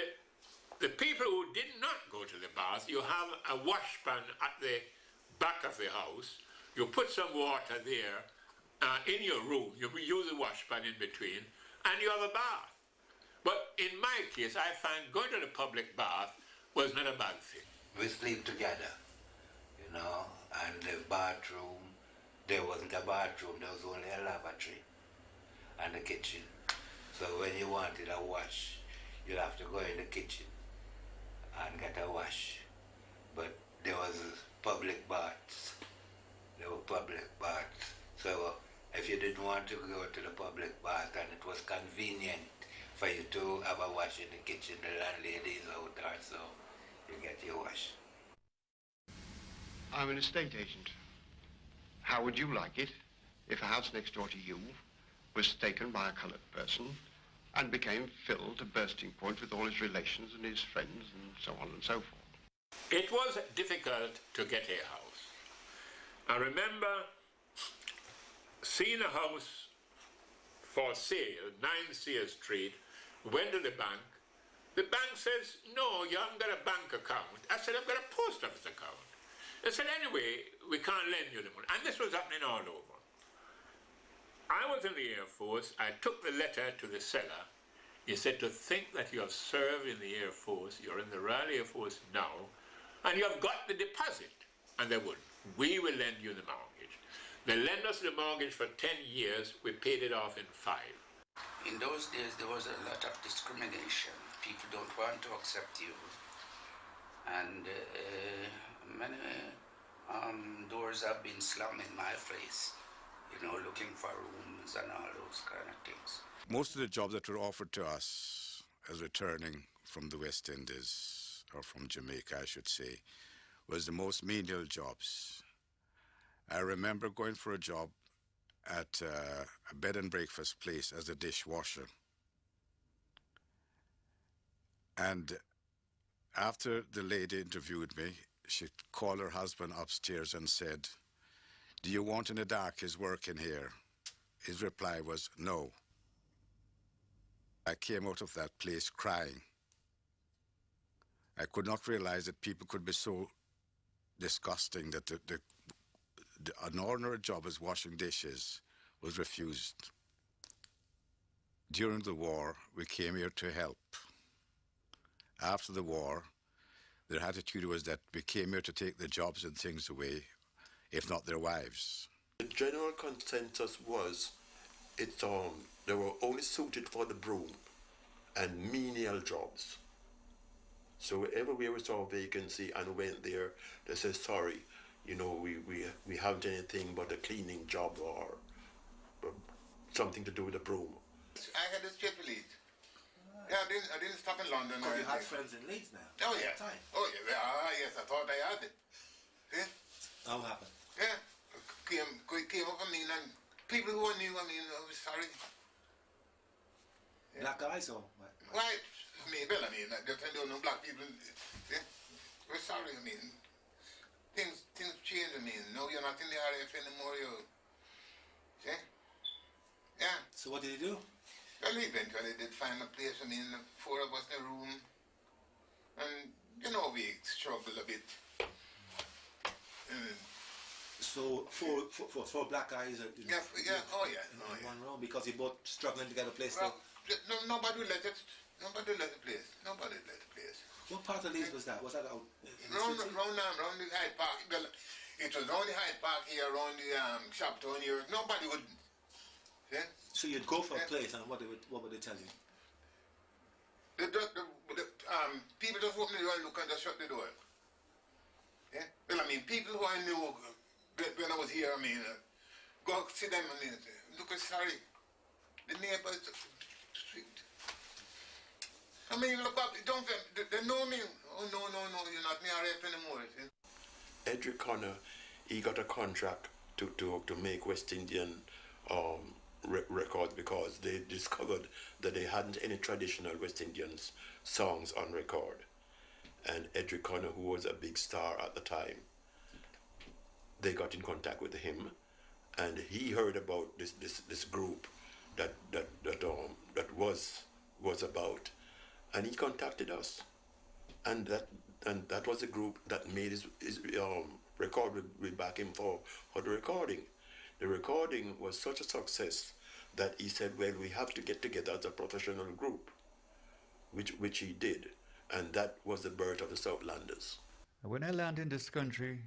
the people who did not go to the bath, you have a washpan at the back of the house. You put some water there uh, in your room. You use the washpan in between, and you have a bath. But in my case, I find going to the public bath was not a bad thing. We sleep together, you know, and the bathroom, there wasn't a bathroom, there was only a lavatory and the kitchen. So when you wanted a wash, you'd have to go in the kitchen and get a wash. But there was public baths. There were public baths. So if you didn't want to go to the public bath and it was convenient for you to have a wash in the kitchen, the landlady is out there, so you get your wash. I'm an estate agent. How would you like it if a house next door to you was taken by a colored person and became filled to bursting point with all his relations and his friends and so on and so forth? It was difficult to get a house. I remember seeing a house for sale, 9 Sear Street, went to the bank. The bank says, no, you haven't got a bank account. I said, I've got a post office account. They said, anyway, we can't lend you the money. And this was happening all over. I was in the Air Force. I took the letter to the seller. He said, to think that you have served in the Air Force, you're in the Royal Air Force now, and you have got the deposit. And they would. We will lend you the mortgage. They lent us the mortgage for 10 years. We paid it off in five. In those days, there was a lot of discrimination. People don't want to accept you. And uh, many um, doors have been slammed in my face, you know, looking for rooms and all those kind of things. Most of the jobs that were offered to us as returning from the West Indies, or from Jamaica, I should say, was the most menial jobs. I remember going for a job at uh, a bed and breakfast place as a dishwasher. And after the lady interviewed me, she called her husband upstairs and said, Do you want in the dark his work in here? His reply was, No. I came out of that place crying. I could not realize that people could be so disgusting that the, the, the, an ordinary job as washing dishes was refused. During the war, we came here to help. After the war, their attitude was that we came here to take their jobs and things away, if not their wives. The general consensus was it's um they were only suited for the broom and menial jobs. So everywhere we saw a vacancy and went there, they said sorry, you know, we, we we haven't anything but a cleaning job or, or something to do with the broom. I had a straight to Leeds. Yeah, I didn't, I didn't stop in London. or Because you have friends in Leeds now. Oh, yeah. Time. Oh, yeah. Ah, yes, I thought I had it. Yeah, How happened? yeah. Came, came up, I mean, and people who knew, I mean, I was sorry. Black guys or what? Right. I mean, well, I mean, I just don't know black people. Yeah. We're sorry, I mean things things change I me. no, you're not in the RAF anymore. You see? Yeah. So what did you do? Well, eventually did find a place. I mean, the four of us in a room, and you know, we struggled a bit. So four black guys. Are, yeah, yeah, oh yeah, oh yeah. One room because they both struggling to get a place. Well, no, nobody let it. Nobody let the place. Nobody let the place. What part of Leeds was that? Was that out? Round, round, um, round the Hyde Park. Well, it was only Hyde Park here, around the um, Chapeltown here. Nobody would. Yeah? So you'd go for a place, and what they would, what would they tell you? The, the, the, the, um, people just open the door and look and just shut the door. Yeah? Well, I mean, people who I knew uh, when I was here, I mean, uh, go see them and they look, sorry. The neighbors. I mean, look up, don't, they, know me. Oh, no, no, no, you're not me anymore. Edric Connor, he got a contract to, to, to make West Indian um, re- records because they discovered that they hadn't any traditional West Indians songs on record. And Edric Connor, who was a big star at the time, they got in contact with him, and he heard about this this, this group that that that um that was was about, and he contacted us, and that and that was the group that made his, his um, record. We, back him for for the recording. The recording was such a success that he said, "Well, we have to get together as a professional group," which which he did, and that was the birth of the Southlanders. When I landed in this country,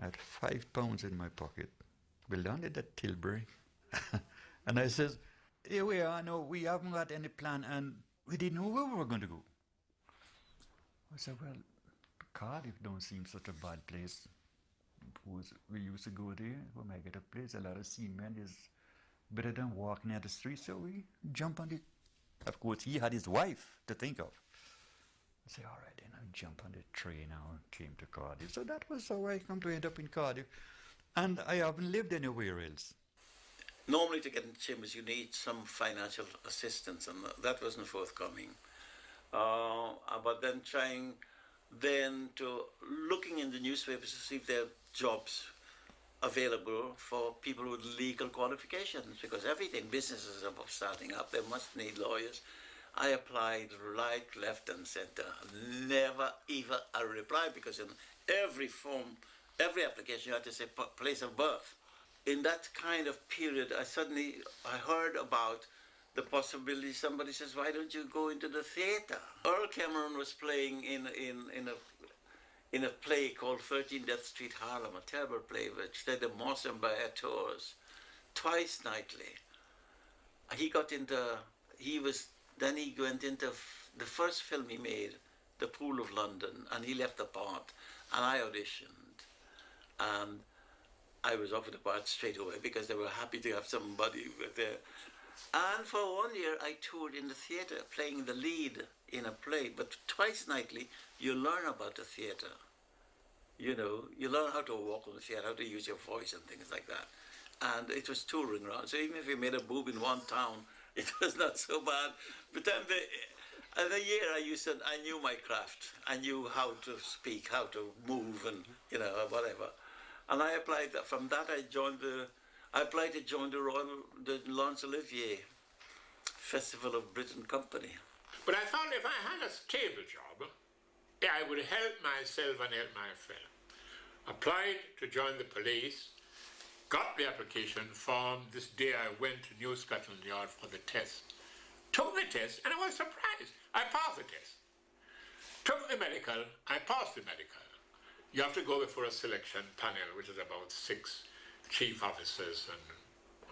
I had five pounds in my pocket. We landed at Tilbury. and I says, here we are, no, we haven't got any plan and we didn't know where we were going to go. I said, well, Cardiff don't seem such a bad place. We used to go there, we might get a place, a lot of cement is better than walking at the street, so we jump on it. Of course, he had his wife to think of. I say, all right, then I jump on the train now and came to Cardiff. So that was how I come to end up in Cardiff. And I haven't lived anywhere else. Normally, to get into chambers, you need some financial assistance, and that wasn't forthcoming. Uh, but then trying then to looking in the newspapers to see if there are jobs available for people with legal qualifications, because everything, businesses are starting up, they must need lawyers. I applied right, left, and center. Never even a reply because in every form, every application, you had to say place of birth. In that kind of period, I suddenly I heard about the possibility. Somebody says, "Why don't you go into the theater?" Earl Cameron was playing in in in a in a play called 13 Death Street, Harlem, a terrible play which did the Bayer tours twice nightly. He got into he was then he went into the first film he made, The Pool of London, and he left the part, and I auditioned, and I was offered the part straight away because they were happy to have somebody there. And for one year, I toured in the theatre, playing the lead in a play. But twice nightly, you learn about the theatre. You know, you learn how to walk on the theatre, how to use your voice and things like that. And it was touring around. So even if you made a boob in one town, it was not so bad. But then the, and the year I used to, I knew my craft. I knew how to speak, how to move, and you know whatever. And I applied that. From that, I joined the. I applied to join the Royal, the Laurence Olivier Festival of Britain Company. But I thought if I had a stable job, I would help myself and help my fellow. Applied to join the police, got the application form. This day I went to New Scotland Yard for the test. Took the test and I was surprised. I passed the test. Took the medical, I passed the medical. You have to go before a selection panel, which is about six chief officers and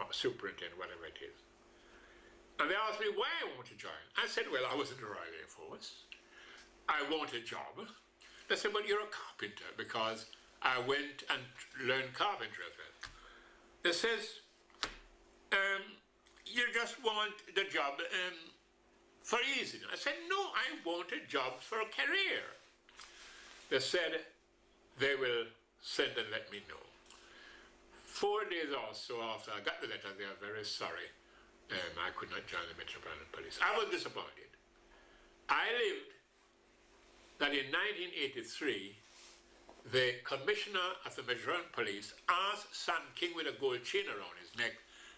uh, superintendent, whatever it is. And they asked me why I want to join. I said, well, I was in the Royal Air Force. I want a job. They said, well, you're a carpenter because I went and learned carpentry. They says, um, you just want the job um, for easy. I said, no, I want a job for a career. They said, they will send and let me know. Four days or so after I got the letter, they are very sorry um, I could not join the Metropolitan Police. I was disappointed. I lived that in 1983, the commissioner of the Metropolitan Police asked Sam King with a gold chain around his neck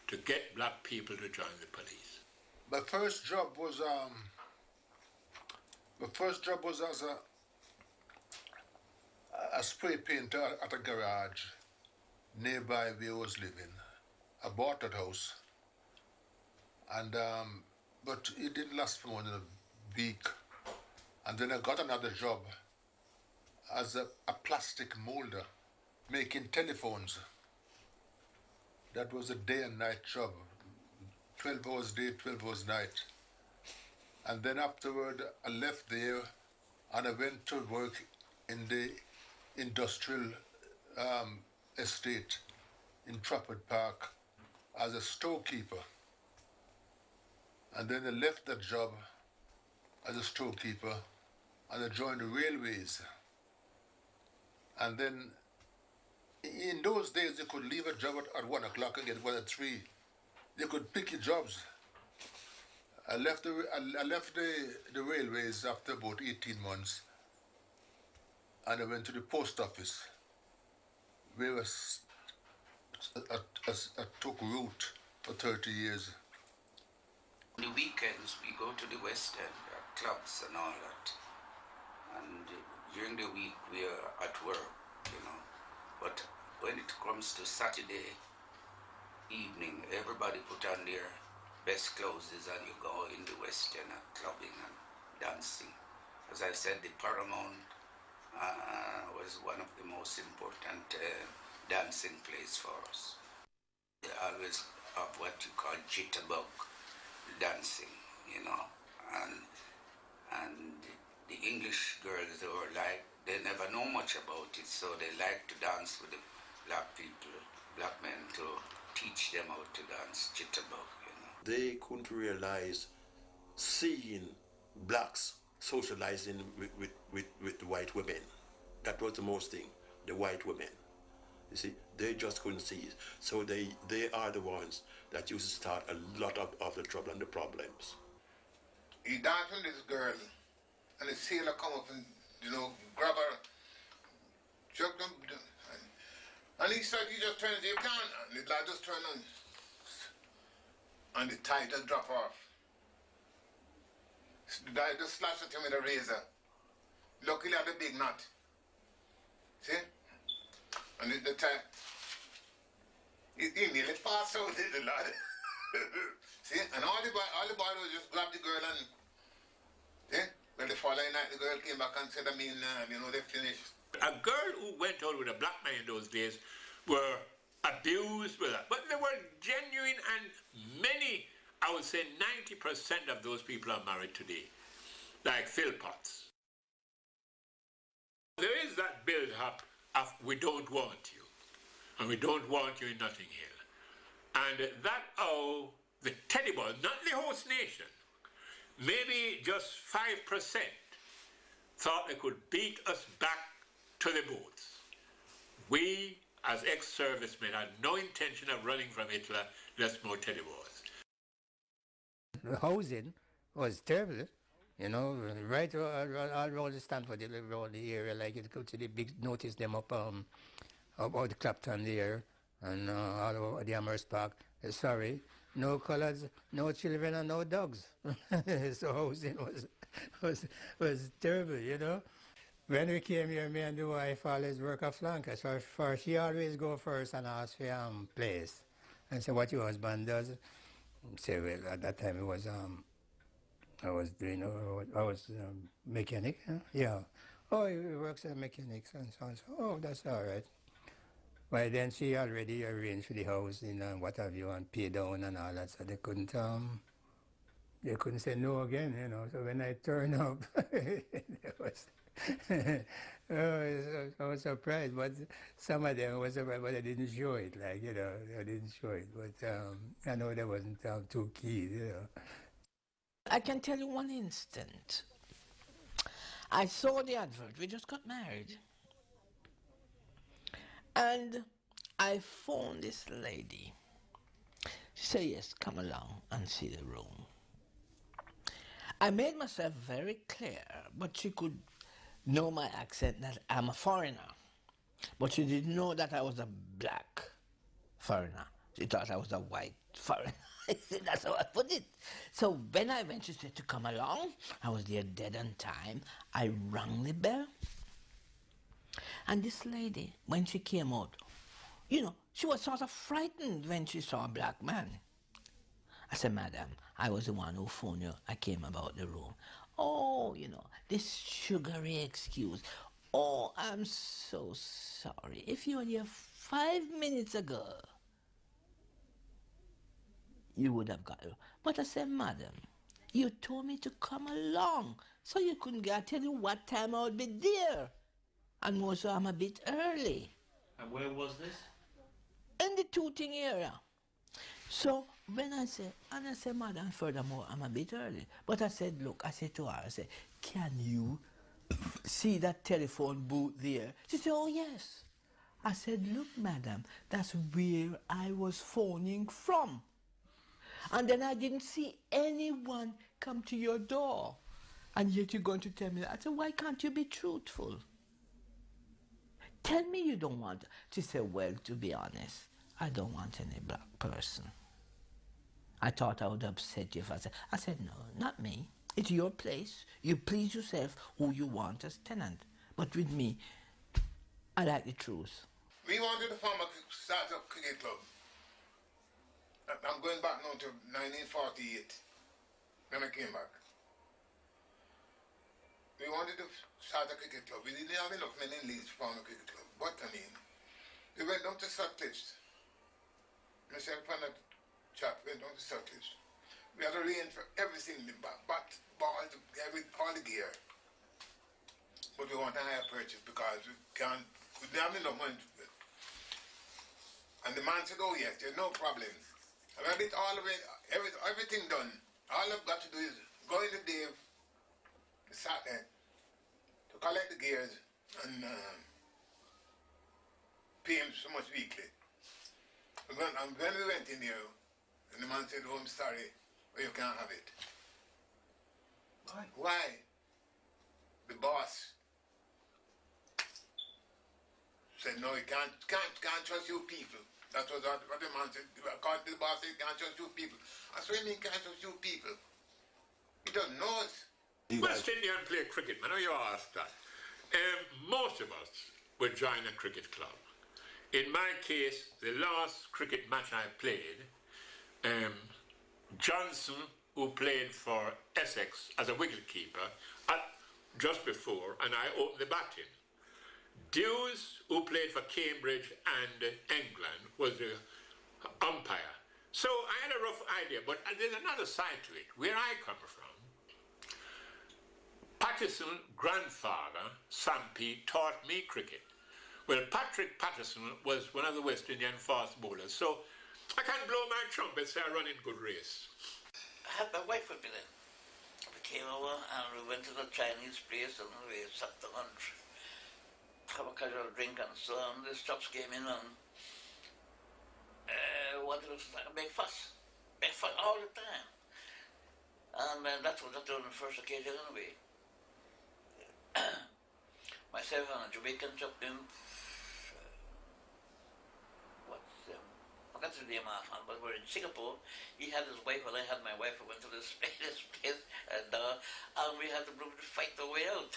to get black people to join the police. My first job was um. My first job was as a a spray painter at a garage. nearby where I was living. I bought that house, and um, but it didn't last for more than a week. And then I got another job as a, a plastic molder, making telephones. That was a day and night job, 12 hours day, 12 hours night. And then afterward, I left there and I went to work in the industrial um, estate in Trafford Park as a storekeeper. And then I left that job as a storekeeper and I joined the railways. And then in those days, you could leave a job at, at one o'clock and get one at three. You could pick your jobs. I left the I, left the, the railways after about 18 months and I went to the post office where I, I, I, I took root for 30 years. On the weekends, we go to the West End, uh, clubs and all that. And uh, during the week, we are at work, you know. But when it comes to Saturday evening, everybody put on their best clothes and you go in the West End and clubbing and dancing. As I said, the Paramount uh, was one of the most important uh, dancing place for us. They always have what you call jitterbug dancing, you know, and and the English girls they were like they never know much about it, so they like to dance with the black people, black men to teach them how to dance jitterbug. You know, they couldn't realize seeing blacks socializing with, with, with, with the white women. That was the most thing, the white women. You see, they just couldn't see it. So they, they are the ones that used to start a lot of, of the trouble and the problems. He danced with this girl, and the sailor come up and, you know, grab her, jerk them, and, he said, he just turns, you can't, and the lad just turned on, and the tie just drop off. Guy just slashed at him with a razor. Luckily, I had a big knot. See? And the, the tie, he, he nearly passed out, the lad. See? And all the boy, all the boy was just grab the girl and, see? Well, the following night, the girl came back and said, I mean, uh, you know, they finished. A girl who went out with a black man in those days were abused with that. But there were genuine and many, I would say 90% of those people are married today. Like Phil Potts. There is that build up of we don't want you. And we don't want you in Notting Hill. And that oh the teddy bear, not the host nation, maybe just 5% thought they could beat us back to the boats. We, as ex-servicemen, had no intention of running from Hitler, let's more teddy. The housing was terrible. You know, right all, the Stamford, around the area, like go to the big notice them up um up out the Clapton there and uh, all over the Amhurst Park. Uh, sorry, no colors, no children and no dogs. so housing was was was terrible, you know. When we came here, me and the wife always work a flank. So for she always go first and ask for um place. And say what your husband does. Well at that time it was um I was doing uh, I was um, mechanic. Yeah. Oh, he works as mechanic and so on. So, oh, that's all right. Well, then she already arranged for the house and uh, what have you and pay down and all that, so they couldn't um they couldn't say no again, you know. So when I turned up, it was oh, I was, surprised, but some of them was surprised, but I didn't show it, like you know, I didn't show it. But um, I know that wasn't um, too key, you know. I can tell you one instant. I saw the advert. We just got married. And I phoned this lady. She said, Yes, come along and see the room. I made myself very clear, but she could know my accent that I'm a foreigner. But she didn't know that I was a black foreigner. She thought I was a white foreigner. That's how I put it. So when I went, to come along. I was there dead on time. I rang the bell. And this lady, when she came out, You know, she was sort of frightened when she saw a black man. I said, Madam, I was the one who phoned you. I came about the room. Oh, you know, this sugary excuse. Oh, I'm so sorry. If you were here five minutes ago, you would have got it. But I said, Madam, you told me to come along, so you couldn't get, tell you what time I would be there. And also, I'm a bit early. And where was this? In the tooting area. So when I said, and I said, Madam, furthermore, I'm a bit early. But I said, look, I said to her, I said, can you see that telephone booth there? She said, oh, yes. I said, look, madam, that's where I was phoning from. And then I didn't see anyone come to your door. And yet you're going to tell me that. I said, why can't you be truthful? Tell me you don't want. She said, well, to be honest, I don't want any black person. I thought I would upset you if I said, I said, no, not me. It's your place. You please yourself who you want as tenant. But with me, I like the truth. We wanted to form a start-up cricket club. I'm going back now to 1948 when I came back. We wanted to start a cricket club. We didn't have enough men in Leeds to form a cricket club. But I mean, we went down to Sutcliffe. Myself and a chap went down to Sutcliffe. We had arranged for everything, in the bat, balls, every, all the gear. But we want a higher purchase because we can't, we don't have enough money to it. And the man said, oh yes, there's no problem. I have it all of it, every, everything done. All I've got to do is go into Dave, Saturday, to collect the gears and uh, pay him so much weekly. And when, and we went in here, and the man said, oh, I'm sorry, but you can't have it. Why? Why? The boss said, no, you can't, can't, can't trust you people. That was what, what the man said. According to the boss, he can't trust you people. I said, what do you mean can't trust you people? He doesn't know us. West Indian play cricket, man. Oh, you asked that. Um, most of us would join a cricket club. In my case, the last cricket match I played, um, Johnson, who played for Essex as a wicketkeeper, uh, just before, and I opened the batting. Dewes, who played for Cambridge and England, was the umpire. So I had a rough idea, but there's another side to it. Where I come from, Patterson grandfather, Sampy, taught me cricket. Well, Patrick Patterson was one of the West Indian fast bowlers, so I can't blow my trumpet, say I run in good race. I had my wife with me then. We came over and we went to the Chinese place and we sat to lunch, have a casual drink and so on. The stops came in and uh, wanted us to make fuss. Make fuss all the time. And uh, that was not on the first occasion anyway. Myself and a Jamaican chap in what's um, The name but we're in Singapore. He had his wife and I had my wife. We went to this place, this place and, uh, and we had to fight the way out.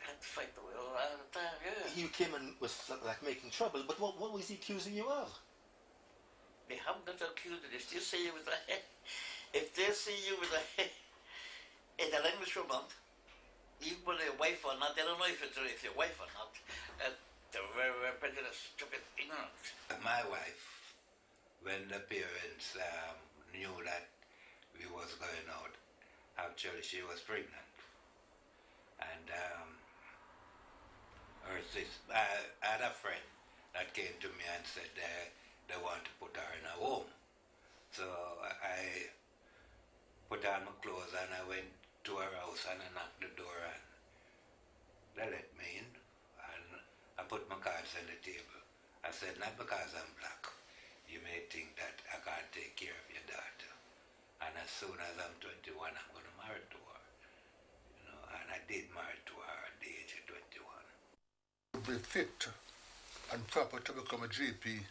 had to fight the way out all the time, yeah. You came and was like making trouble, but what, what was he accusing you of? They haven't got accused of this. They see you with a head. if they see you with a head in an English woman, even with your wife or not, they don't know if it's if your wife or not. Uh, they're very, very prejudiced, stupid. My wife, when the parents um, knew that we was going out, actually she was pregnant. And um, her sis, I, I had a friend that came to me and said they, they want to put her in a home. So I put on my clothes and I went to her house and I knocked the door and they let me in put my cards on the table. I said, not because I'm black. You may think that I can't take care of your daughter. And as soon as I'm 21, I'm going to marry to her. You know, and I did marry to her at the age of 21. To be fit and proper to become a JP.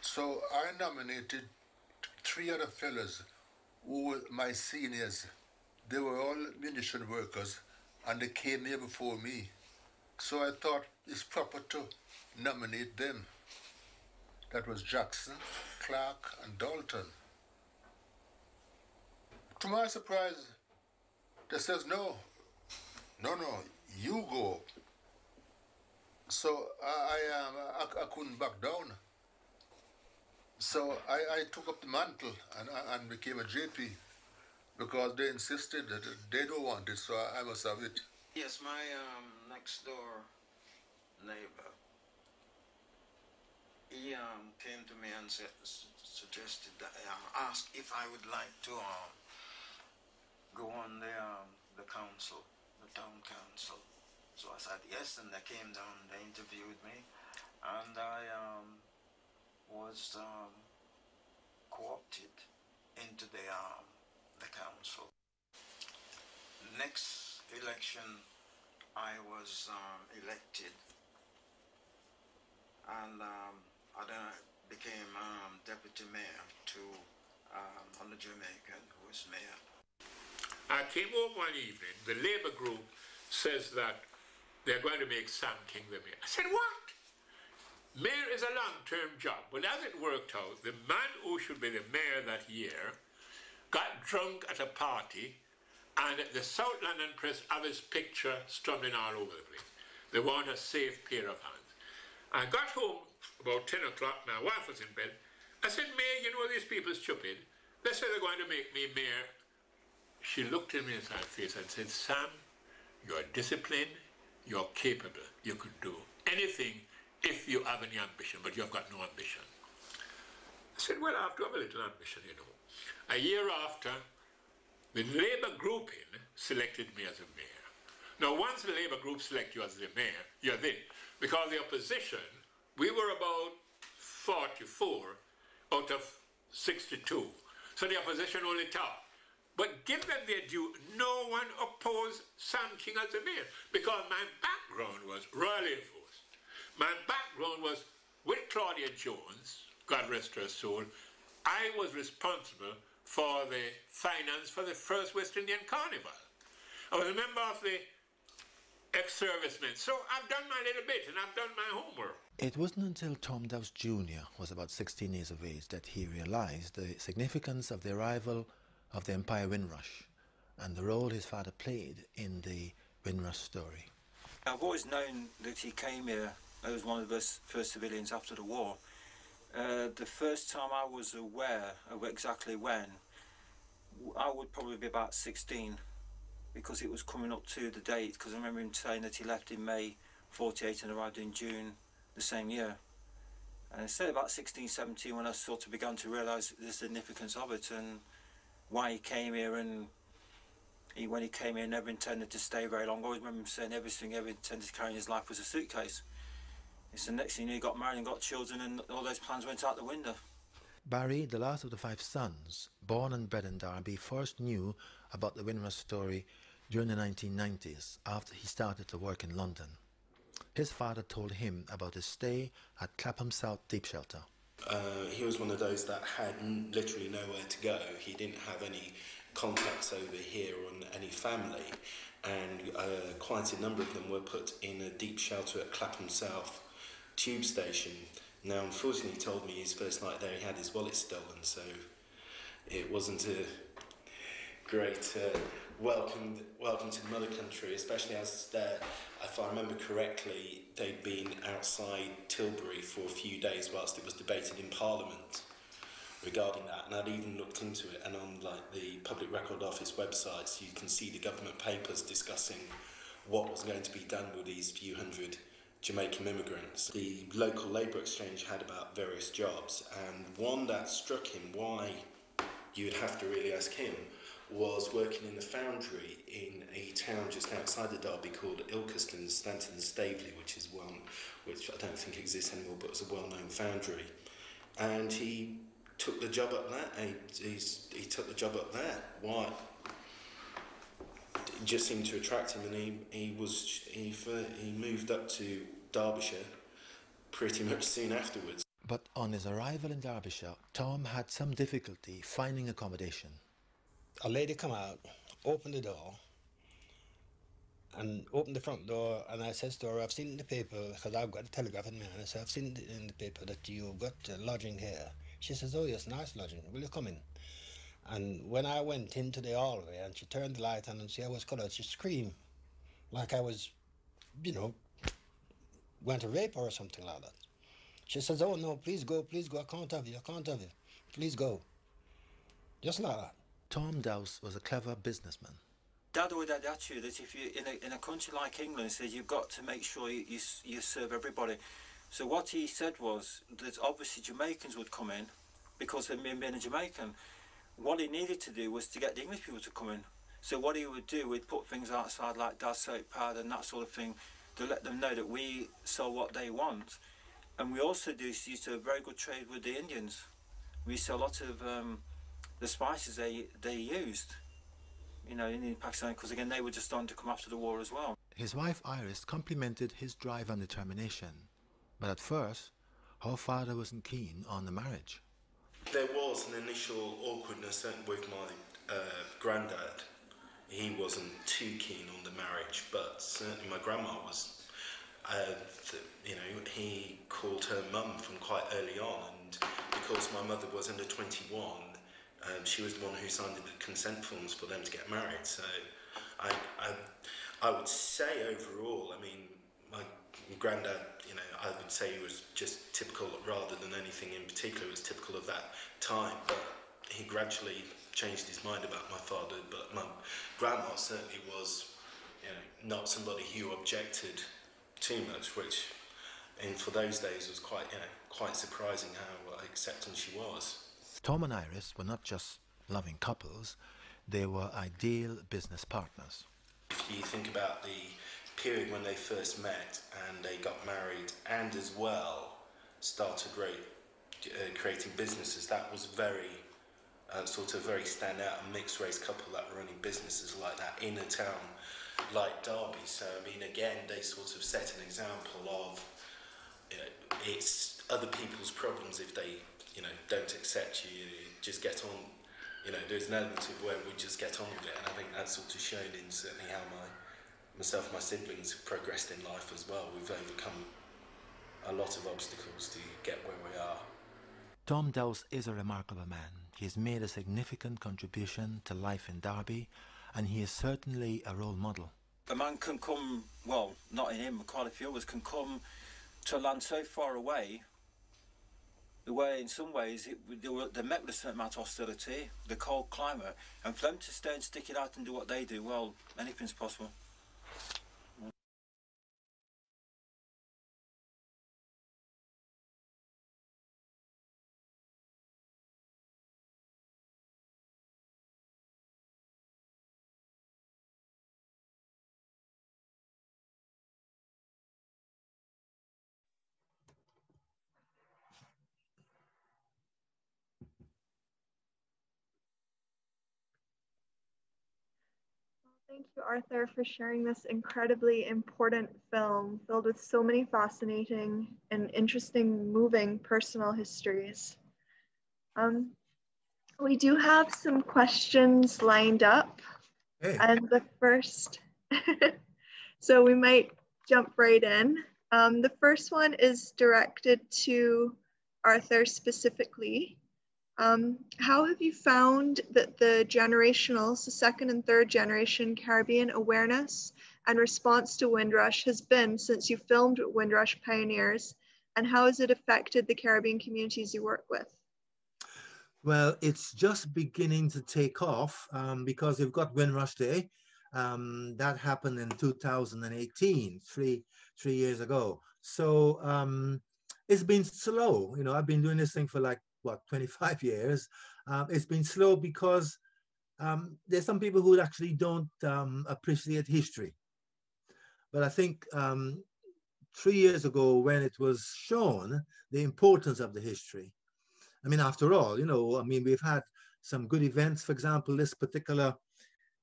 So I nominated three other fellas who were my seniors they were all munition workers and they came here before me. So I thought it's proper to nominate them. That was Jackson, Clark, and Dalton. To my surprise, they says no, no, no, you go. So I, I, um, I, I couldn't back down. So I, I took up the mantle and, and became a JP because they insisted that they don't want it, so I, must have it. Yes, my um, next door neighbor, he um, came to me and said, suggested that uh, asked if I would like to um, go on the um, the council, the town council. So I said yes, and they came down, they interviewed me, and I um, was um, co-opted into the um, the council. Next election, I was um, elected, and um, I then became um, deputy mayor to um, on the Jamaican, who was mayor. I came home one evening. The Labour group says that they're going to make Sam King the mayor. I said, what? Mayor is a long-term job. Well, as it worked out, the man who should be the mayor that year got drunk at a party and the South London Press have his picture stumbling all over the place. They want a safe pair of hands. I got home about 10 o'clock, my wife was in bed. I said, Mayor, you know these people are stupid. They say they're going to make me mayor. She looked at me in my face and said, Sam, you're disciplined, you're capable, you could do anything if you have any ambition, but you've got no ambition. I said, well, I have to have a little ambition, you know. A year after, the Labour grouping selected me as a mayor. Now, once the Labour group select you as the mayor, you're there. Because the opposition, we were about 44 out of 62. So the opposition only talked. But give them their due, no one opposed Sam King as the mayor because my background was Royal Air Force. My background was with Claudia Jones, God rest her soul. I was responsible for the finance for the first West Indian Carnival. I was a member of the ex-servicemen. So I've done my little bit and I've done my homework. It wasn't until Tom Dowse Jr. was about 16 years of age that he realized the significance of the arrival of the Empire Windrush and the role his father played in the Windrush story. I've always known that he came here as one of the first civilians after the war. Uh, the first time I was aware of exactly when, I would probably be about 16 because it was coming up to the date because I remember him saying that he left in May 48 and arrived in June the same year. And I say about 16, 17 when I sort of began to realise the significance of it and why he came here and he, when he came here never intended to stay very long. I always remember him saying everything he ever intended to carry in his life was a suitcase. It's the next thing you know, he got married and got children and all those plans went out the window. Barry, the last of the five sons, born and bred in Derby, first knew about the Windrush story during the 1990s after he started to work in London. His father told him about his stay at Clapham South Deep Shelter. Uh, he was one of those that had literally nowhere to go. He didn't have any contacts over here or any family, and uh, quite a number of them were put in a deep shelter at Clapham South tube station. Now, unfortunately, he told me his first night there he had his wallet stolen, so it wasn't a great uh, welcome welcome to the mother country, especially as uh, if I remember correctly, they'd been outside Tilbury for a few days whilst it was debated in Parliament regarding that, and I'd even looked into it. And on like the Public Record Office websites, you can see the government papers discussing what was going to be done with these few hundred Jamaican immigrants. The local labour exchange had about various jobs, and one that struck him why you'd have to really ask him was working in the foundry in a town just outside of Derby called Ilkeston, Stanton Staveley, which is one which I don't think exists anymore, but it's a well-known foundry. And he took the job up there. He, he took the job up there. Why? It just seemed to attract him, and he, he was he he moved up to Derbyshire pretty much soon afterwards. But on his arrival in Derbyshire, Tom had some difficulty finding accommodation. A lady come out, opened the door, and opened the front door and I says to her, I've seen in the paper, because I've got a telegraph in my hand, I said, I've seen in the paper that you've got a lodging here. She says, oh yes, nice lodging, will you come in? And when I went into the hallway and she turned the light on and see I was colored, she screamed like I was, you know, going to rape her or something like that. She says, oh no, please go, please go, I can't have you, I can't have you, please go. Just like that. Tom Dowse was a clever businessman. Dad always had the attitude that if you in a, in a country like England, says you've got to make sure you, you you serve everybody. So what he said was that obviously Jamaicans would come in because of him being a Jamaican. What he needed to do was to get the English people to come in. So what he would do, we'd put things outside like Daz soap powder and that sort of thing to let them know that we sell what they want. And we also do used to have very good trade with the Indians. We sell a lot of um, the spices they they used, you know, in Pakistan, because again they were just starting to come after the war as well. His wife Iris complimented his drive and determination, but at first, her father wasn't keen on the marriage. There was an initial awkwardness with my uh, granddad. He wasn't too keen on the marriage, but certainly my grandma was. Uh, you know, he called her mum from quite early on, and because my mother was under 21, um, she was the one who signed the consent forms for them to get married. So I, I, I would say overall, I mean, my granddad, you know, I would say he was just typical rather than anything in particular. It was typical of that time, but he gradually changed his mind about my father. But my grandma certainly was, you know, not somebody who objected too much, which, in for those days, was quite, you know, quite surprising how accepting she was. Tom and Iris were not just loving couples, they were ideal business partners. If you think about the period when they first met and they got married and as well started uh, creating businesses, that was very uh, sort of very standout mixed race couple that were running businesses like that in a town like Derby. So I mean, again, they sort of set an example of you know, it's other people's problems if they you know, don't accept you, just get on. You know, there's an element of where we just get on with it, and I think that's sort of shown in certainly how my myself and my siblings have progressed in life as well. We've overcome a lot of obstacles to get where we are. Tom Dowse is a remarkable man. He has made a significant contribution to life in Derby, and he is certainly a role model. A man can come, well, not in him, but quite a few others can come to a land so far away the way in some ways it, they, were, they met with a certain amount of hostility, the cold climate, and for them to stay and stick it out and do what they do, well, anything's possible. Thank you, Arthur, for sharing this incredibly important film filled with so many fascinating and interesting, moving personal histories. Um, we do have some questions lined up. Hey. And the first, so we might jump right in. Um, the first one is directed to Arthur specifically. Um, how have you found that the generational, so second and third generation Caribbean awareness and response to Windrush has been since you filmed Windrush Pioneers, and how has it affected the Caribbean communities you work with? Well, it's just beginning to take off um, because you've got Windrush Day. Um, that happened in 2018, three three years ago. So um, it's been slow. You know, I've been doing this thing for like what 25 years. Um, it's been slow because um, there's some people who actually don't um, appreciate history. But I think um, three years ago, when it was shown the importance of the history, I mean, after all, you know, I mean, we've had some good events. For example, this particular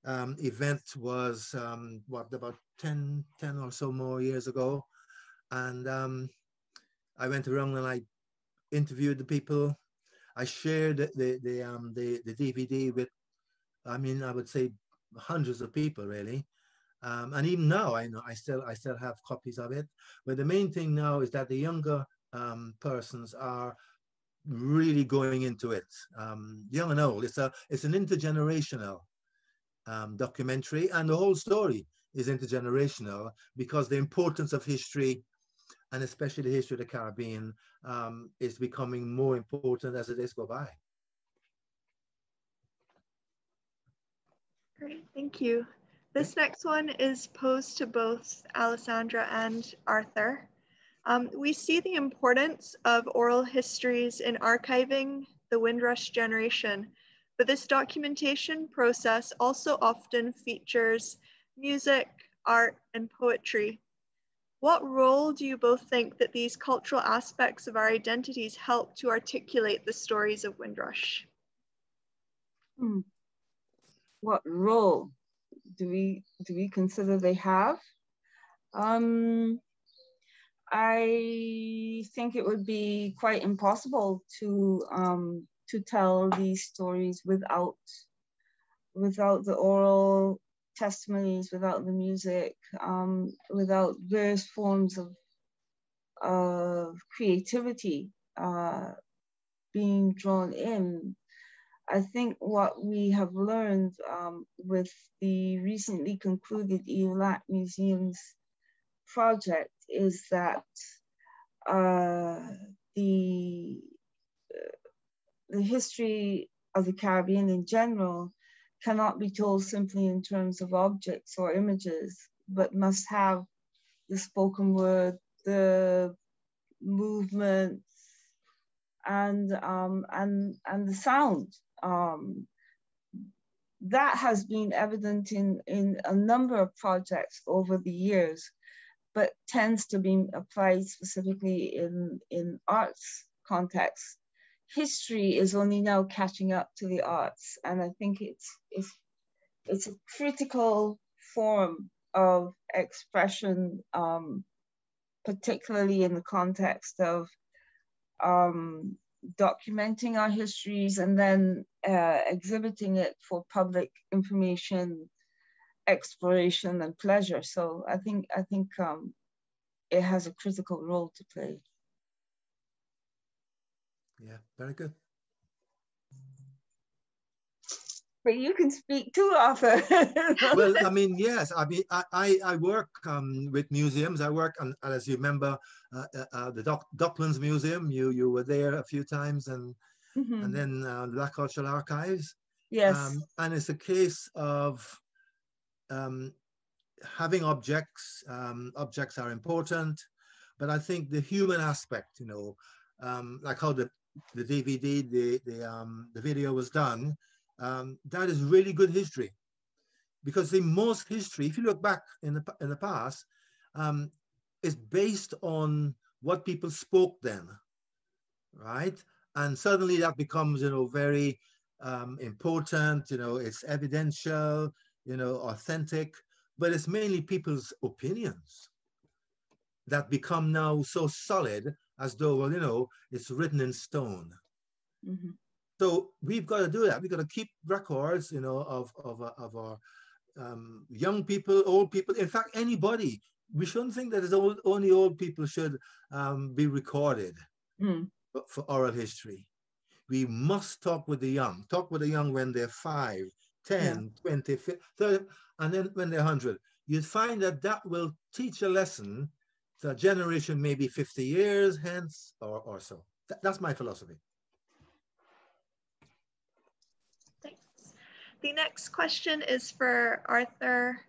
um, event was um, what about 10, 10 or so more years ago, and I went around and I interviewed the people I shared the the um the the DVD with, I mean, I would say hundreds of people really, Um, and even now, I know I still I still have copies of it. But the main thing now is that the younger um, persons are really going into it, um, young and old. It's a it's an intergenerational um, documentary, and the whole story is intergenerational because the importance of history, and especially the history of the Caribbean, um, is becoming more important as the days go by. Great, thank you. This next one is posed to both Alessandra and Arthur. Um, we see the importance of oral histories in archiving the Windrush generation, but this documentation process also often features music, art, and poetry. What role do you both think that these cultural aspects of our identities help to articulate the stories of Windrush? Hmm. What role do we do we consider they have? Um, I think it would be quite impossible to um, to tell these stories without without the oral testimonies, without the music, um, without various forms of of creativity uh, being drawn in. I think what we have learned um, with the recently concluded EULAC Museum's project is that uh, the uh, the history of the Caribbean in general cannot be told simply in terms of objects or images, but must have the spoken word, the movements, and um, and and the sound. Um, that has been evident in, in a number of projects over the years but tends to be applied specifically in, in arts context. History is only now catching up to the arts, and I think it's, it's, it's a critical form of expression, um, particularly in the context of um, documenting our histories and then uh, exhibiting it for public information exploration and pleasure. So I think I think um, it has a critical role to play. Yeah, very good. But you can speak too, often. well, I mean, yes. I mean, I I, I work um, with museums. I work on, as you remember, uh, uh, uh the Dock, Docklands Museum. You you were there a few times, and mm -hmm. and then uh, the Black Cultural Archives. Yes. Um, and it's a case of um, having objects, um, objects are important, but I think the human aspect, you know, um, like how the, the DVD, the, the, um, the video was done, um, that is really good history. Because the most history, if you look back in the, in the past, um, is based on what people spoke then, right? And suddenly that becomes, you know, very um, important, you know, it's evidential, you know, authentic, but it's mainly people's opinions that become now so solid as though, well, you know, it's written in stone. Mm-hmm. So we've got to do that. We've got to keep records, you know, of of, uh, of our um, young people, old people. In fact, anybody. We shouldn't think that it's old, only old people should um, be recorded mm. for oral history. We must talk with the young. Talk with the young when they're five, 10, yeah. 20, 30, and then when they're 100, you'd find that that will teach a lesson a generation maybe 50 years hence or, or so. Th that's my philosophy. Thanks. The next question is for Arthur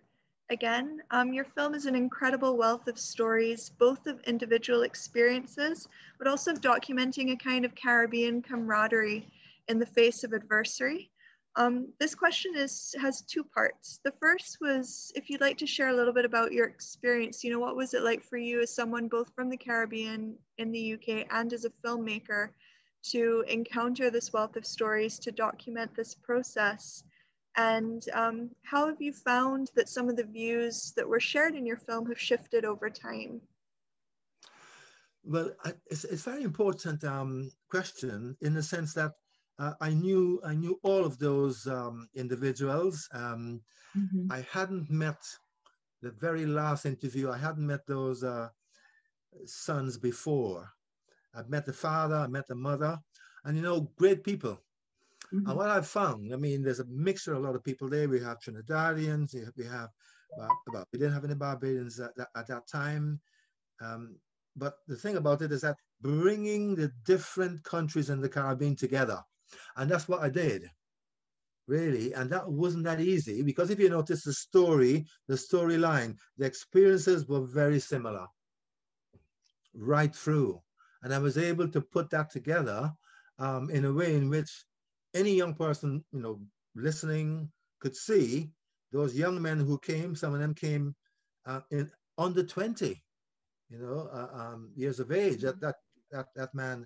again. Um, your film is an incredible wealth of stories, both of individual experiences, but also documenting a kind of Caribbean camaraderie in the face of adversity. Um, this question is has two parts. The first was if you'd like to share a little bit about your experience. You know, what was it like for you as someone both from the Caribbean in the UK and as a filmmaker to encounter this wealth of stories to document this process? And um, how have you found that some of the views that were shared in your film have shifted over time? Well, it's, it's a very important um, question in the sense that uh, I knew I knew all of those um, individuals. Um, mm-hmm. I hadn't met the very last interview, I hadn't met those uh, sons before. I've met the father, I met the mother, and you know, great people. Mm-hmm. And what I've found, I mean, there's a mixture, Of a lot of people there. We have Trinidadians, we have, uh, we didn't have any Barbadians at, at that time. Um, but the thing about it is that bringing the different countries in the Caribbean together, and that's what I did, really. And that wasn't that easy because if you notice the story, the storyline, the experiences were very similar right through. And I was able to put that together um, in a way in which any young person, you know, listening could see those young men who came, some of them came uh, in under 20, you know, uh, um, years of age. That, that, that, that man,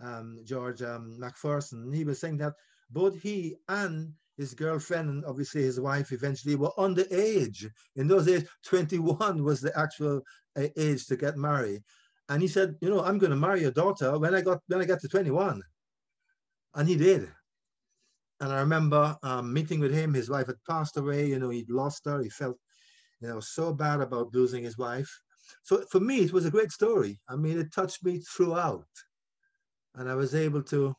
um, George um, McPherson, he was saying that both he and his girlfriend and obviously his wife eventually were underage. In those days, 21 was the actual uh, age to get married. And he said, you know, I'm going to marry your daughter when I got when I got to 21. And he did. And I remember um, meeting with him. His wife had passed away. You know, he'd lost her. He felt, you know, so bad about losing his wife. So for me, it was a great story. I mean, it touched me throughout. And I was able to,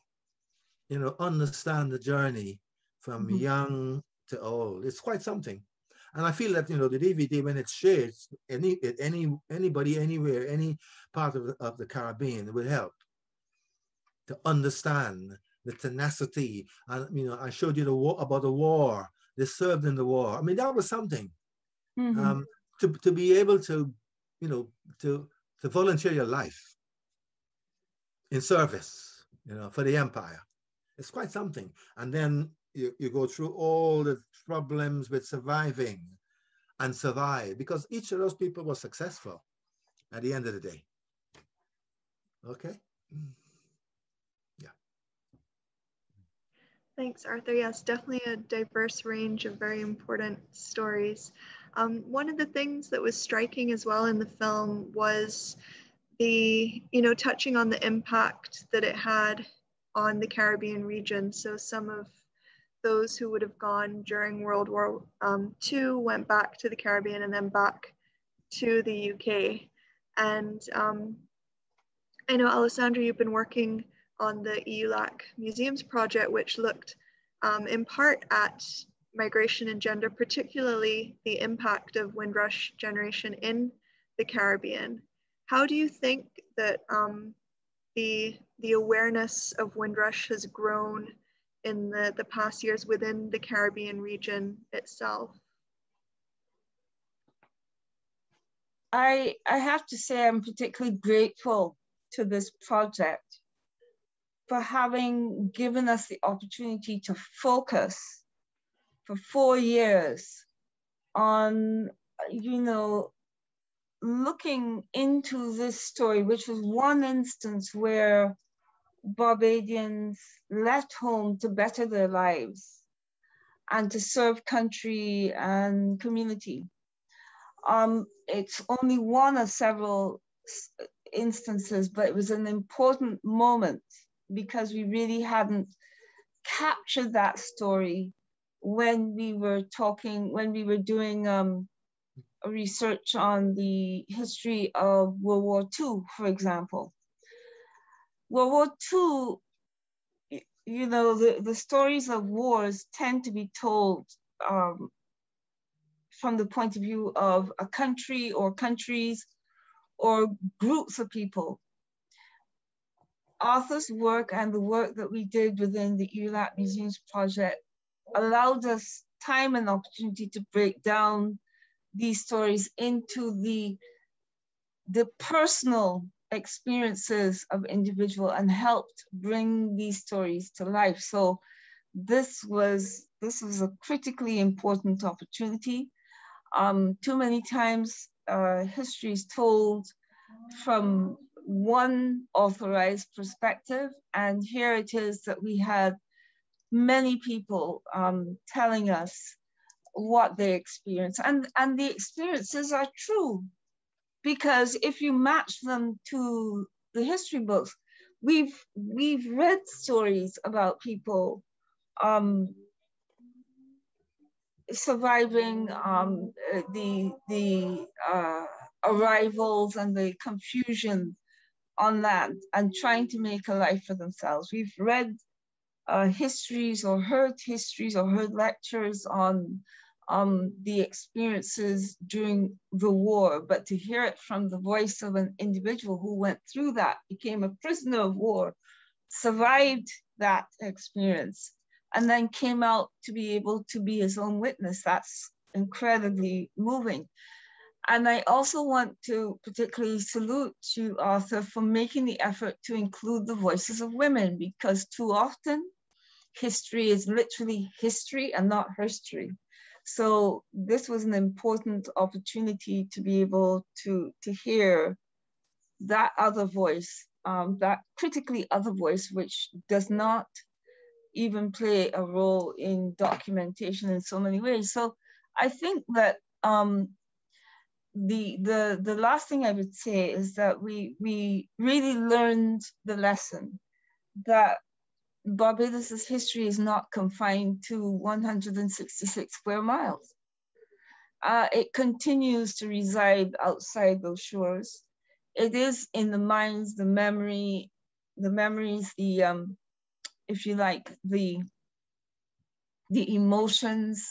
you know, understand the journey from mm-hmm. young to old. It's quite something. And I feel that you know the DVD when it's shared, any any anybody anywhere, any part of the, of the Caribbean, it would help to understand the tenacity. And you know, I showed you the war about the war. They served in the war. I mean, that was something. Mm-hmm. Um, to to be able to, you know, to to volunteer your life in service, you know, for the empire. It's quite something. And then you, you go through all the problems with surviving and survive because each of those people was successful at the end of the day. Okay? Yeah. Thanks, Arthur. Yes, definitely a diverse range of very important stories. Um, one of the things that was striking as well in the film was the, you know, touching on the impact that it had on the Caribbean region. So some of those who would have gone during World War um, II went back to the Caribbean and then back to the UK. And um, I know, Alessandra, you've been working on the EULAC Museums project, which looked um, in part at migration and gender, particularly the impact of Windrush generation in the Caribbean. How do you think that um, the, the awareness of Windrush has grown in the, the past years within the Caribbean region itself? I, I have to say I'm particularly grateful to this project for having given us the opportunity to focus for four years on, you know, looking into this story, which was one instance where Barbadians left home to better their lives and to serve country and community. Um, it's only one of several instances, but it was an important moment because we really hadn't captured that story when we were talking, when we were doing um, research on the history of World War II, for example. World War II, you know, the, the stories of wars tend to be told um, from the point of view of a country or countries or groups of people. Arthur's work and the work that we did within the EULAC Museums project allowed us time and opportunity to break down these stories into the, the personal experiences of individual and helped bring these stories to life. So this was this was a critically important opportunity. Um, too many times uh, history is told from one authorized perspective, and here it is that we had many people um, telling us what they experience, and and the experiences are true because if you match them to the history books, we've we've read stories about people um, surviving um, the the uh, arrivals and the confusion on land and trying to make a life for themselves. We've read uh, histories or heard histories or heard lectures on um, the experiences during the war, but to hear it from the voice of an individual who went through that, became a prisoner of war, survived that experience, and then came out to be able to be his own witness, that's incredibly moving. And I also want to particularly salute you, Arthur, for making the effort to include the voices of women, because too often history is literally history and not history. So this was an important opportunity to be able to, to hear that other voice, um, that critically other voice, which does not even play a role in documentation in so many ways. So I think that um, the, the, the last thing I would say is that we, we really learned the lesson that Barbados's history is not confined to 166 square miles. Uh, it continues to reside outside those shores. It is in the minds, the memory, the memories, the, um, if you like, the, the emotions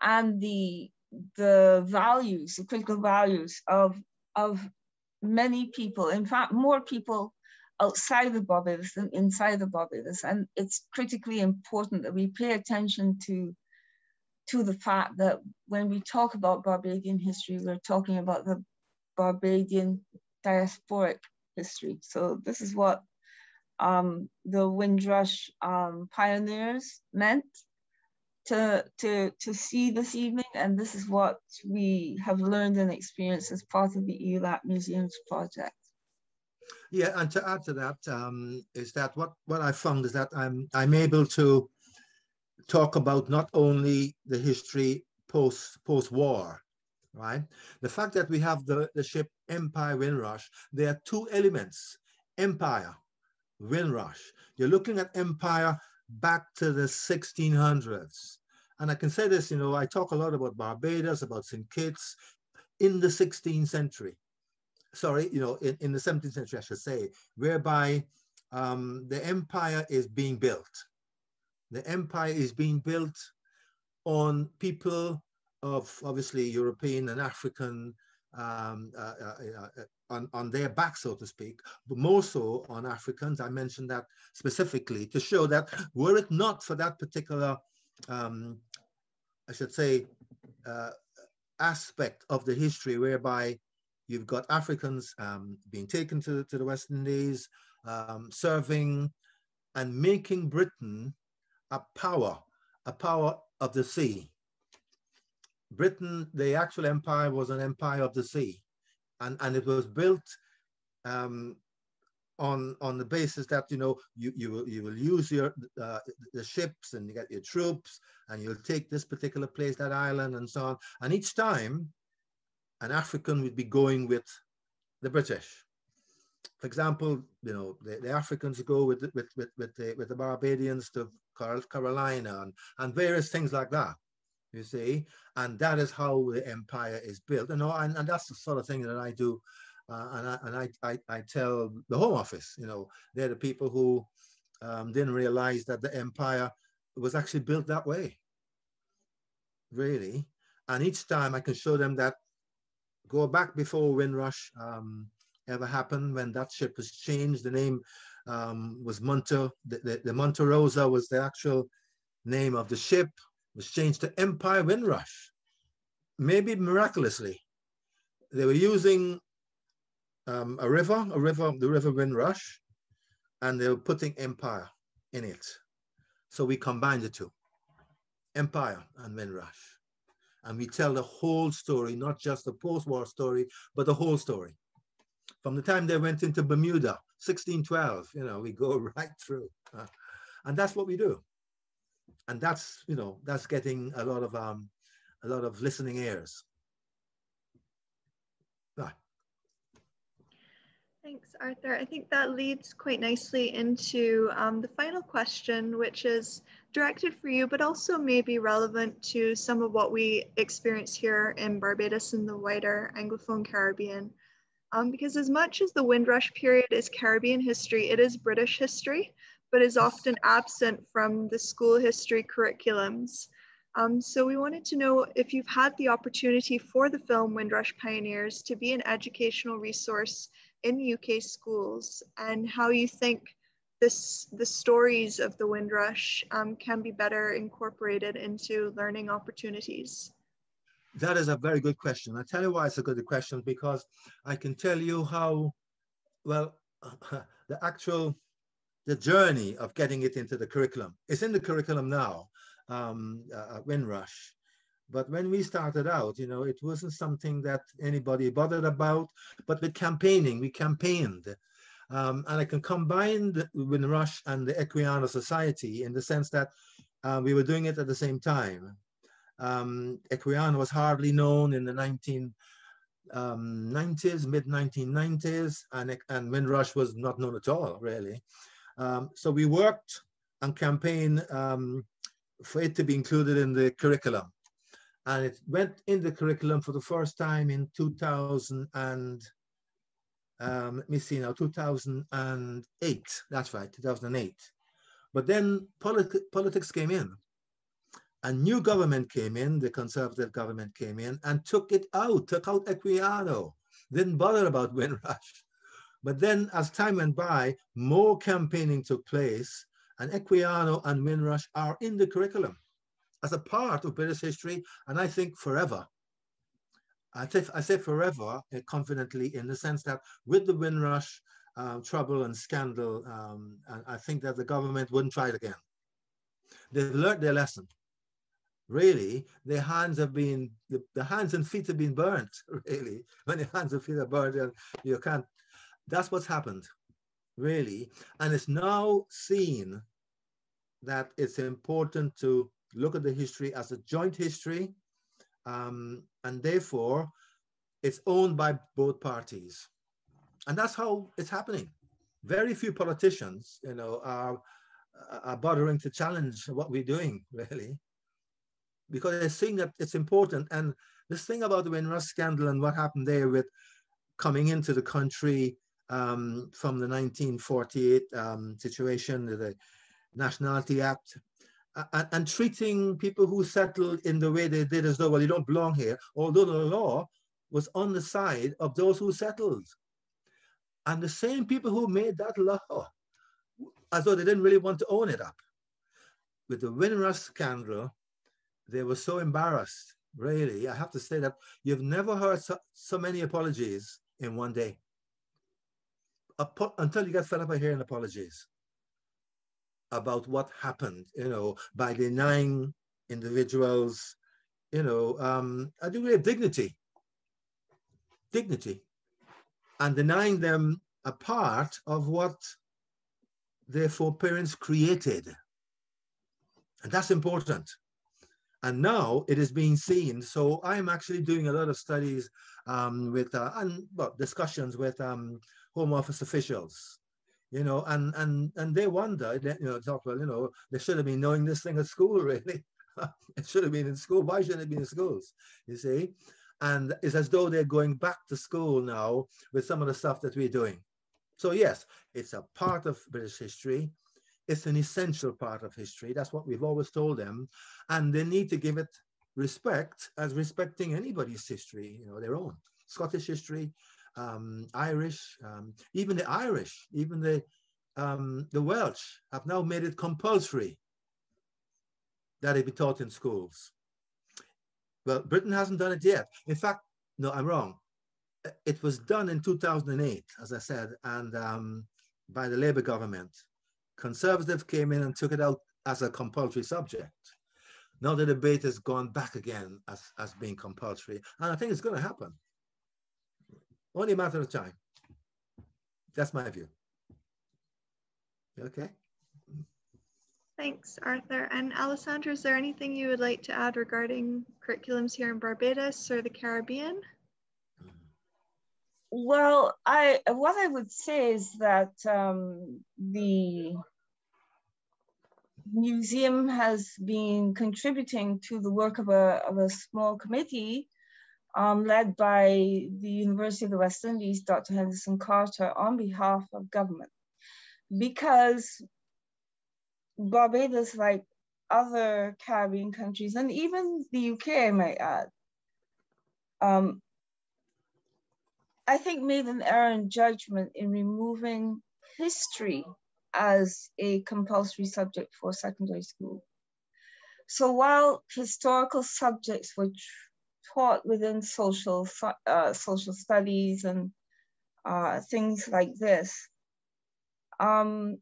and the, the values, the critical values of, of many people. In fact, more people outside the Barbados than inside the Barbados. And it's critically important that we pay attention to, to the fact that when we talk about Barbadian history, we're talking about the Barbadian diasporic history. So this is what um, the Windrush um, pioneers meant to, to, to see this evening. And this is what we have learned and experienced as part of the EULAC Museums project. Yeah, and to add to that um, is that what, what I found is that I'm, I'm able to talk about not only the history post, post-war, right? The fact that we have the, the ship Empire Windrush, there are two elements, Empire, Windrush. You're looking at Empire back to the 1600s. And I can say this, you know, I talk a lot about Barbados, about St. Kitts in the 16th century sorry, you know, in, in the 17th century, I should say, whereby um, the empire is being built. The empire is being built on people of obviously European and African um, uh, uh, uh, on, on their back, so to speak, but more so on Africans. I mentioned that specifically to show that were it not for that particular, um, I should say, uh, aspect of the history whereby You've got Africans um, being taken to, to the West Indies, um, serving and making Britain a power, a power of the sea. Britain, the actual empire was an empire of the sea. And, and it was built um, on on the basis that you know you you will you will use your uh, the ships and you get your troops and you'll take this particular place that island and so on and each time an African would be going with the British. For example, you know, the, the Africans go with, with, with, with, the, with the Barbadians to Carolina and, and various things like that, you see. And that is how the empire is built. You know, and, and that's the sort of thing that I do. Uh, and I, and I, I, I, tell the Home Office, you know, they're the people who um, didn't realize that the empire was actually built that way, really. And each time I can show them that go back before Windrush um, ever happened when that ship was changed. The name um, was Monte, the, the, the Monte Rosa was the actual name of the ship, was changed to Empire Windrush. Maybe miraculously. They were using um, a river, a river, the river Windrush, and they were putting Empire in it. So we combined the two, Empire and Windrush and we tell the whole story, not just the post-war story, but the whole story. From the time they went into Bermuda, 1612, you know, we go right through. And that's what we do. And that's, you know, that's getting a lot of um, a lot of listening ears. Thank Thanks, Arthur. I think that leads quite nicely into um, the final question, which is directed for you, but also may be relevant to some of what we experience here in Barbados and the wider Anglophone Caribbean. Um, because as much as the Windrush period is Caribbean history, it is British history, but is often absent from the school history curriculums. Um, so we wanted to know if you've had the opportunity for the film Windrush Pioneers to be an educational resource in UK schools and how you think this, the stories of the Windrush um, can be better incorporated into learning opportunities. That is a very good question. I tell you why it's a good question because I can tell you how, well, the actual, the journey of getting it into the curriculum. It's in the curriculum now, um, uh, Windrush. But when we started out, you know, it wasn't something that anybody bothered about. But with campaigning, we campaigned. Um, and I can combine the Windrush and the Equiano Society in the sense that uh, we were doing it at the same time. Um, Equiano was hardly known in the 1990s, um, mid 1990s, and, and Windrush was not known at all, really. Um, so we worked and campaigned um, for it to be included in the curriculum. And it went in the curriculum for the first time in 2000 and, um, let me see now, 2008. That's right, 2008. But then politi politics came in. A new government came in, the conservative government came in and took it out, took out Equiano, didn't bother about Windrush. But then as time went by, more campaigning took place and Equiano and Windrush are in the curriculum as a part of British history, and I think forever. I, I say forever uh, confidently in the sense that with the Windrush um, trouble and scandal, um, and I think that the government wouldn't try it again. They've learned their lesson. Really, their hands have been, the, the hands and feet have been burnt, really. When your hands and feet are burnt, you can't, that's what's happened, really. And it's now seen that it's important to look at the history as a joint history, um, and therefore it's owned by both parties. And that's how it's happening. Very few politicians, you know, are, are bothering to challenge what we're doing, really, because they're seeing that it's important. And this thing about the Windrush scandal and what happened there with coming into the country um, from the 1948 um, situation, the Nationality Act, and, and, treating people who settled in the way they did as though, well, you don't belong here, although the law was on the side of those who settled. And the same people who made that law, as though they didn't really want to own it up. With the Windrush scandal, they were so embarrassed, really. I have to say that you've never heard so, so many apologies in one day. Apo until you get fed up by hearing apologies about what happened, you know, by denying individuals, you know, um, a degree of dignity, dignity, and denying them a part of what their foreparents created. And that's important. And now it is being seen. So I'm actually doing a lot of studies um, with, uh, and well, discussions with um, Home Office officials you know, and and and they wonder, you know, talk well, you know, they should have been knowing this thing at school, really. it should have been in school. Why shouldn't it be in schools? You see, and it's as though they're going back to school now with some of the stuff that we're doing. So yes, it's a part of British history. It's an essential part of history. That's what we've always told them, and they need to give it respect as respecting anybody's history, you know, their own Scottish history, um, Irish, um, even the Irish, even the um, the Welsh have now made it compulsory that it be taught in schools. Well, Britain hasn't done it yet. In fact, no, I'm wrong. It was done in 2008, as I said, and um, by the Labour government. Conservatives came in and took it out as a compulsory subject. Now the debate has gone back again as, as being compulsory, and I think it's going to happen. Only a matter of time. That's my view. Okay. Thanks, Arthur. And Alessandra, is there anything you would like to add regarding curriculums here in Barbados or the Caribbean? well, I what I would say is that um, the museum has been contributing to the work of a, of a small committee um, led by the University of the West Indies, Dr. Henderson Carter, on behalf of government. Because Barbados, like other Caribbean countries, and even the UK, I might add, um, I think made an error in judgment in removing history as a compulsory subject for secondary school. So while historical subjects were taught within social, uh, social studies and uh, things like this, um,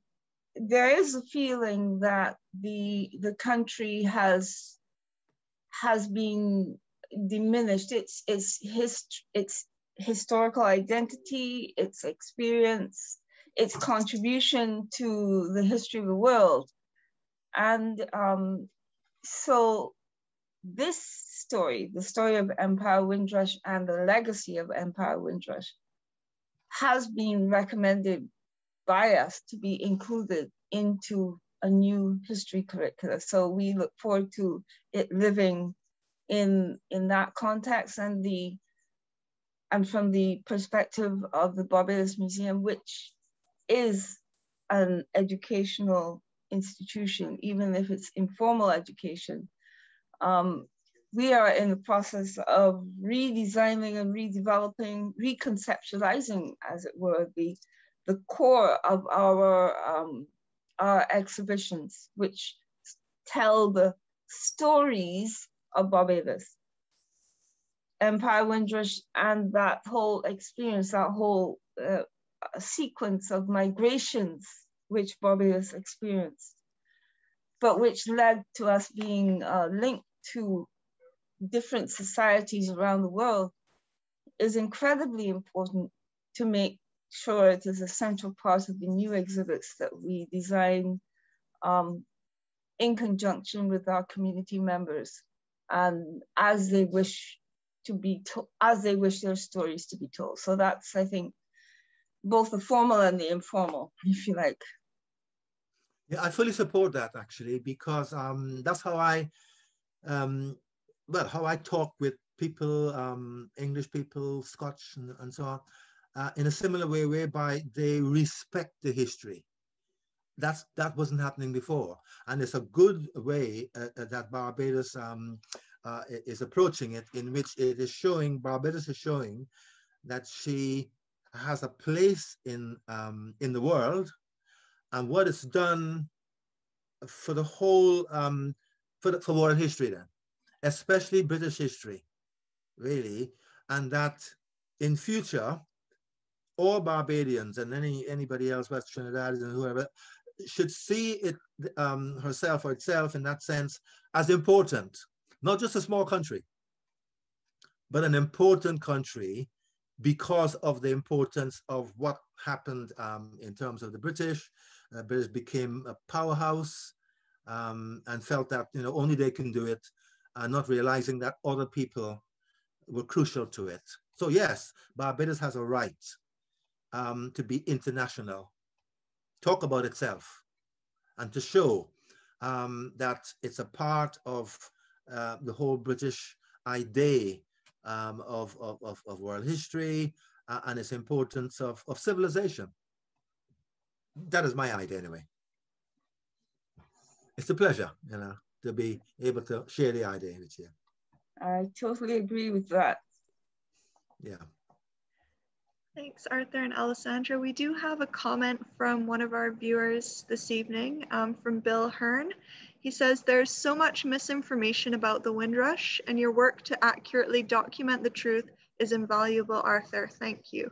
there is a feeling that the, the country has, has been diminished. Its, its, hist- its historical identity, its experience, its contribution to the history of the world. And um, so this story, the story of Empire Windrush and the legacy of Empire Windrush, has been recommended by us to be included into a new history curricula. So we look forward to it living in, in that context and the and from the perspective of the Barbados Museum, which is an educational institution, even if it's informal education. Um, we are in the process of redesigning and redeveloping, reconceptualizing, as it were, the, the core of our, um, our exhibitions, which tell the stories of Barbados. Empire Windrush and that whole experience, that whole uh, sequence of migrations which Barbados experienced, but which led to us being uh, linked to different societies around the world, is incredibly important to make sure it is a central part of the new exhibits that we design um, in conjunction with our community members and as they wish to be as they wish their stories to be told. So that's, I think, both the formal and the informal, if you like. Yeah, I fully support that actually, because um, that's how I, um, well, how I talk with people, um, English people, Scotch, and, and so on, uh, in a similar way, whereby they respect the history. That's that wasn't happening before, and it's a good way uh, uh that Barbados um, uh, is approaching it, in which it is showing Barbados is showing that she has a place in um, in the world, and what it's done for the whole um, for the, for world history then, especially British history, really, and that in future, all Barbadians and any anybody else, West Trinidadians and whoever, should see it um, herself or itself in that sense as important, not just a small country, but an important country because of the importance of what happened um, in terms of the British. Uh, British became a powerhouse um, and felt that you know only they can do it, uh, not realizing that other people were crucial to it. So yes, Barbados has a right um, to be international, talk about itself, and to show um, that it's a part of uh, the whole British idea um, of, of, of, of, world history uh, and its importance of, of civilization. That is my idea anyway. It's a pleasure, you know, to be able to share the idea with you. I totally agree with that. Yeah. Thanks, Arthur and Alessandra. We do have a comment from one of our viewers this evening um, from Bill Hearn. He says, There's so much misinformation about the Windrush, and your work to accurately document the truth is invaluable, Arthur. Thank you.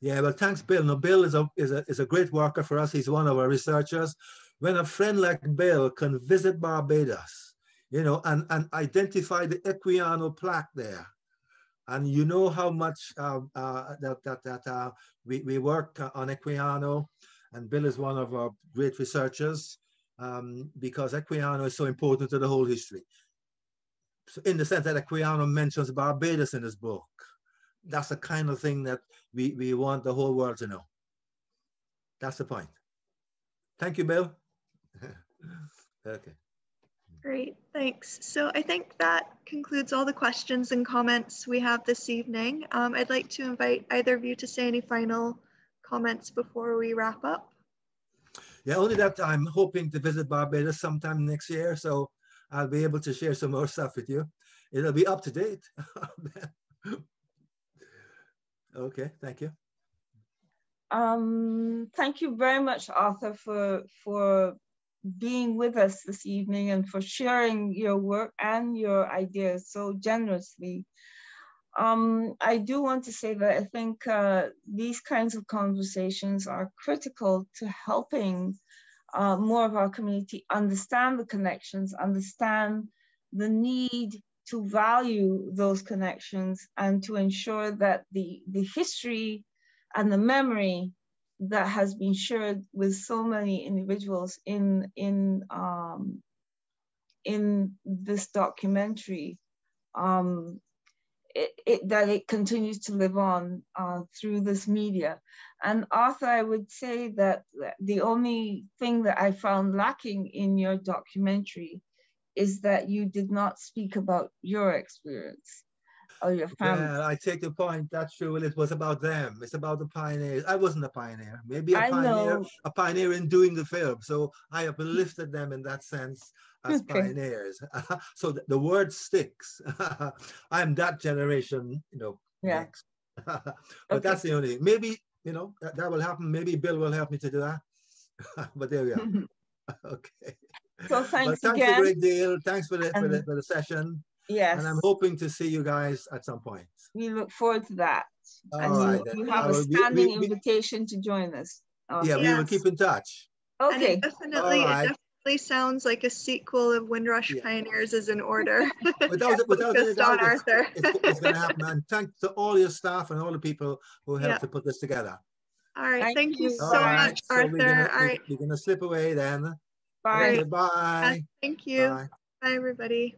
Yeah, well, thanks, Bill. No, Bill is a, is, a, is a great worker for us. He's one of our researchers. When a friend like Bill can visit Barbados, you know, and, and identify the Equiano plaque there, and you know how much uh, uh, that, that, that uh, we, we work on Equiano, and Bill is one of our great researchers um, because Equiano is so important to the whole history. So in the sense that Equiano mentions Barbados in his book, that's the kind of thing that we, we want the whole world to know. That's the point. Thank you, Bill. okay. Great, thanks. So I think that concludes all the questions and comments we have this evening. Um, I'd like to invite either of you to say any final comments before we wrap up. Yeah, only that I'm hoping to visit Barbados sometime next year, so I'll be able to share some more stuff with you. It'll be up to date. okay, thank you. Um, thank you very much, Arthur, for for being with us this evening and for sharing your work and your ideas so generously. Um, I do want to say that I think uh, these kinds of conversations are critical to helping uh, more of our community understand the connections, understand the need to value those connections and to ensure that the, the history and the memory that has been shared with so many individuals in in um, in this documentary um, it, it, that it continues to live on uh, through this media. And Arthur, I would say that the only thing that I found lacking in your documentary is that you did not speak about your experience or your family. Yeah, I take the point. That's true. Well, it was about them. It's about the pioneers. I wasn't a pioneer. Maybe a I pioneer, know. a pioneer in doing the film. So I uplifted them in that sense as Okay. pioneers. so the, the word sticks. I'm that generation, you know. Yeah. next. but that's the only. Thing. Maybe you know that, that will happen. Maybe Bill will help me to do that. but there we are. okay. So But thanks thanks again. a great deal. Thanks for the, for the for the session. Yes. And I'm hoping to see you guys at some point. We look forward to that. All and right, you, you have I a will- we- standing we- we- invitation to join us. Oh, Yeah, we will keep in touch. And Okay. it definitely, All right. it definitely sounds like a sequel of Windrush Pioneers is in order. Without, without any Focused on doubt, Arthur. it's, it's going to happen. And thanks to all your staff and all the people who helped Yeah. to put this together. All right, thank, you so All right, much, so Arthur. gonna, All right, we're going to slip away then. Bye. Okay, bye. thank you. Bye. Bye, everybody.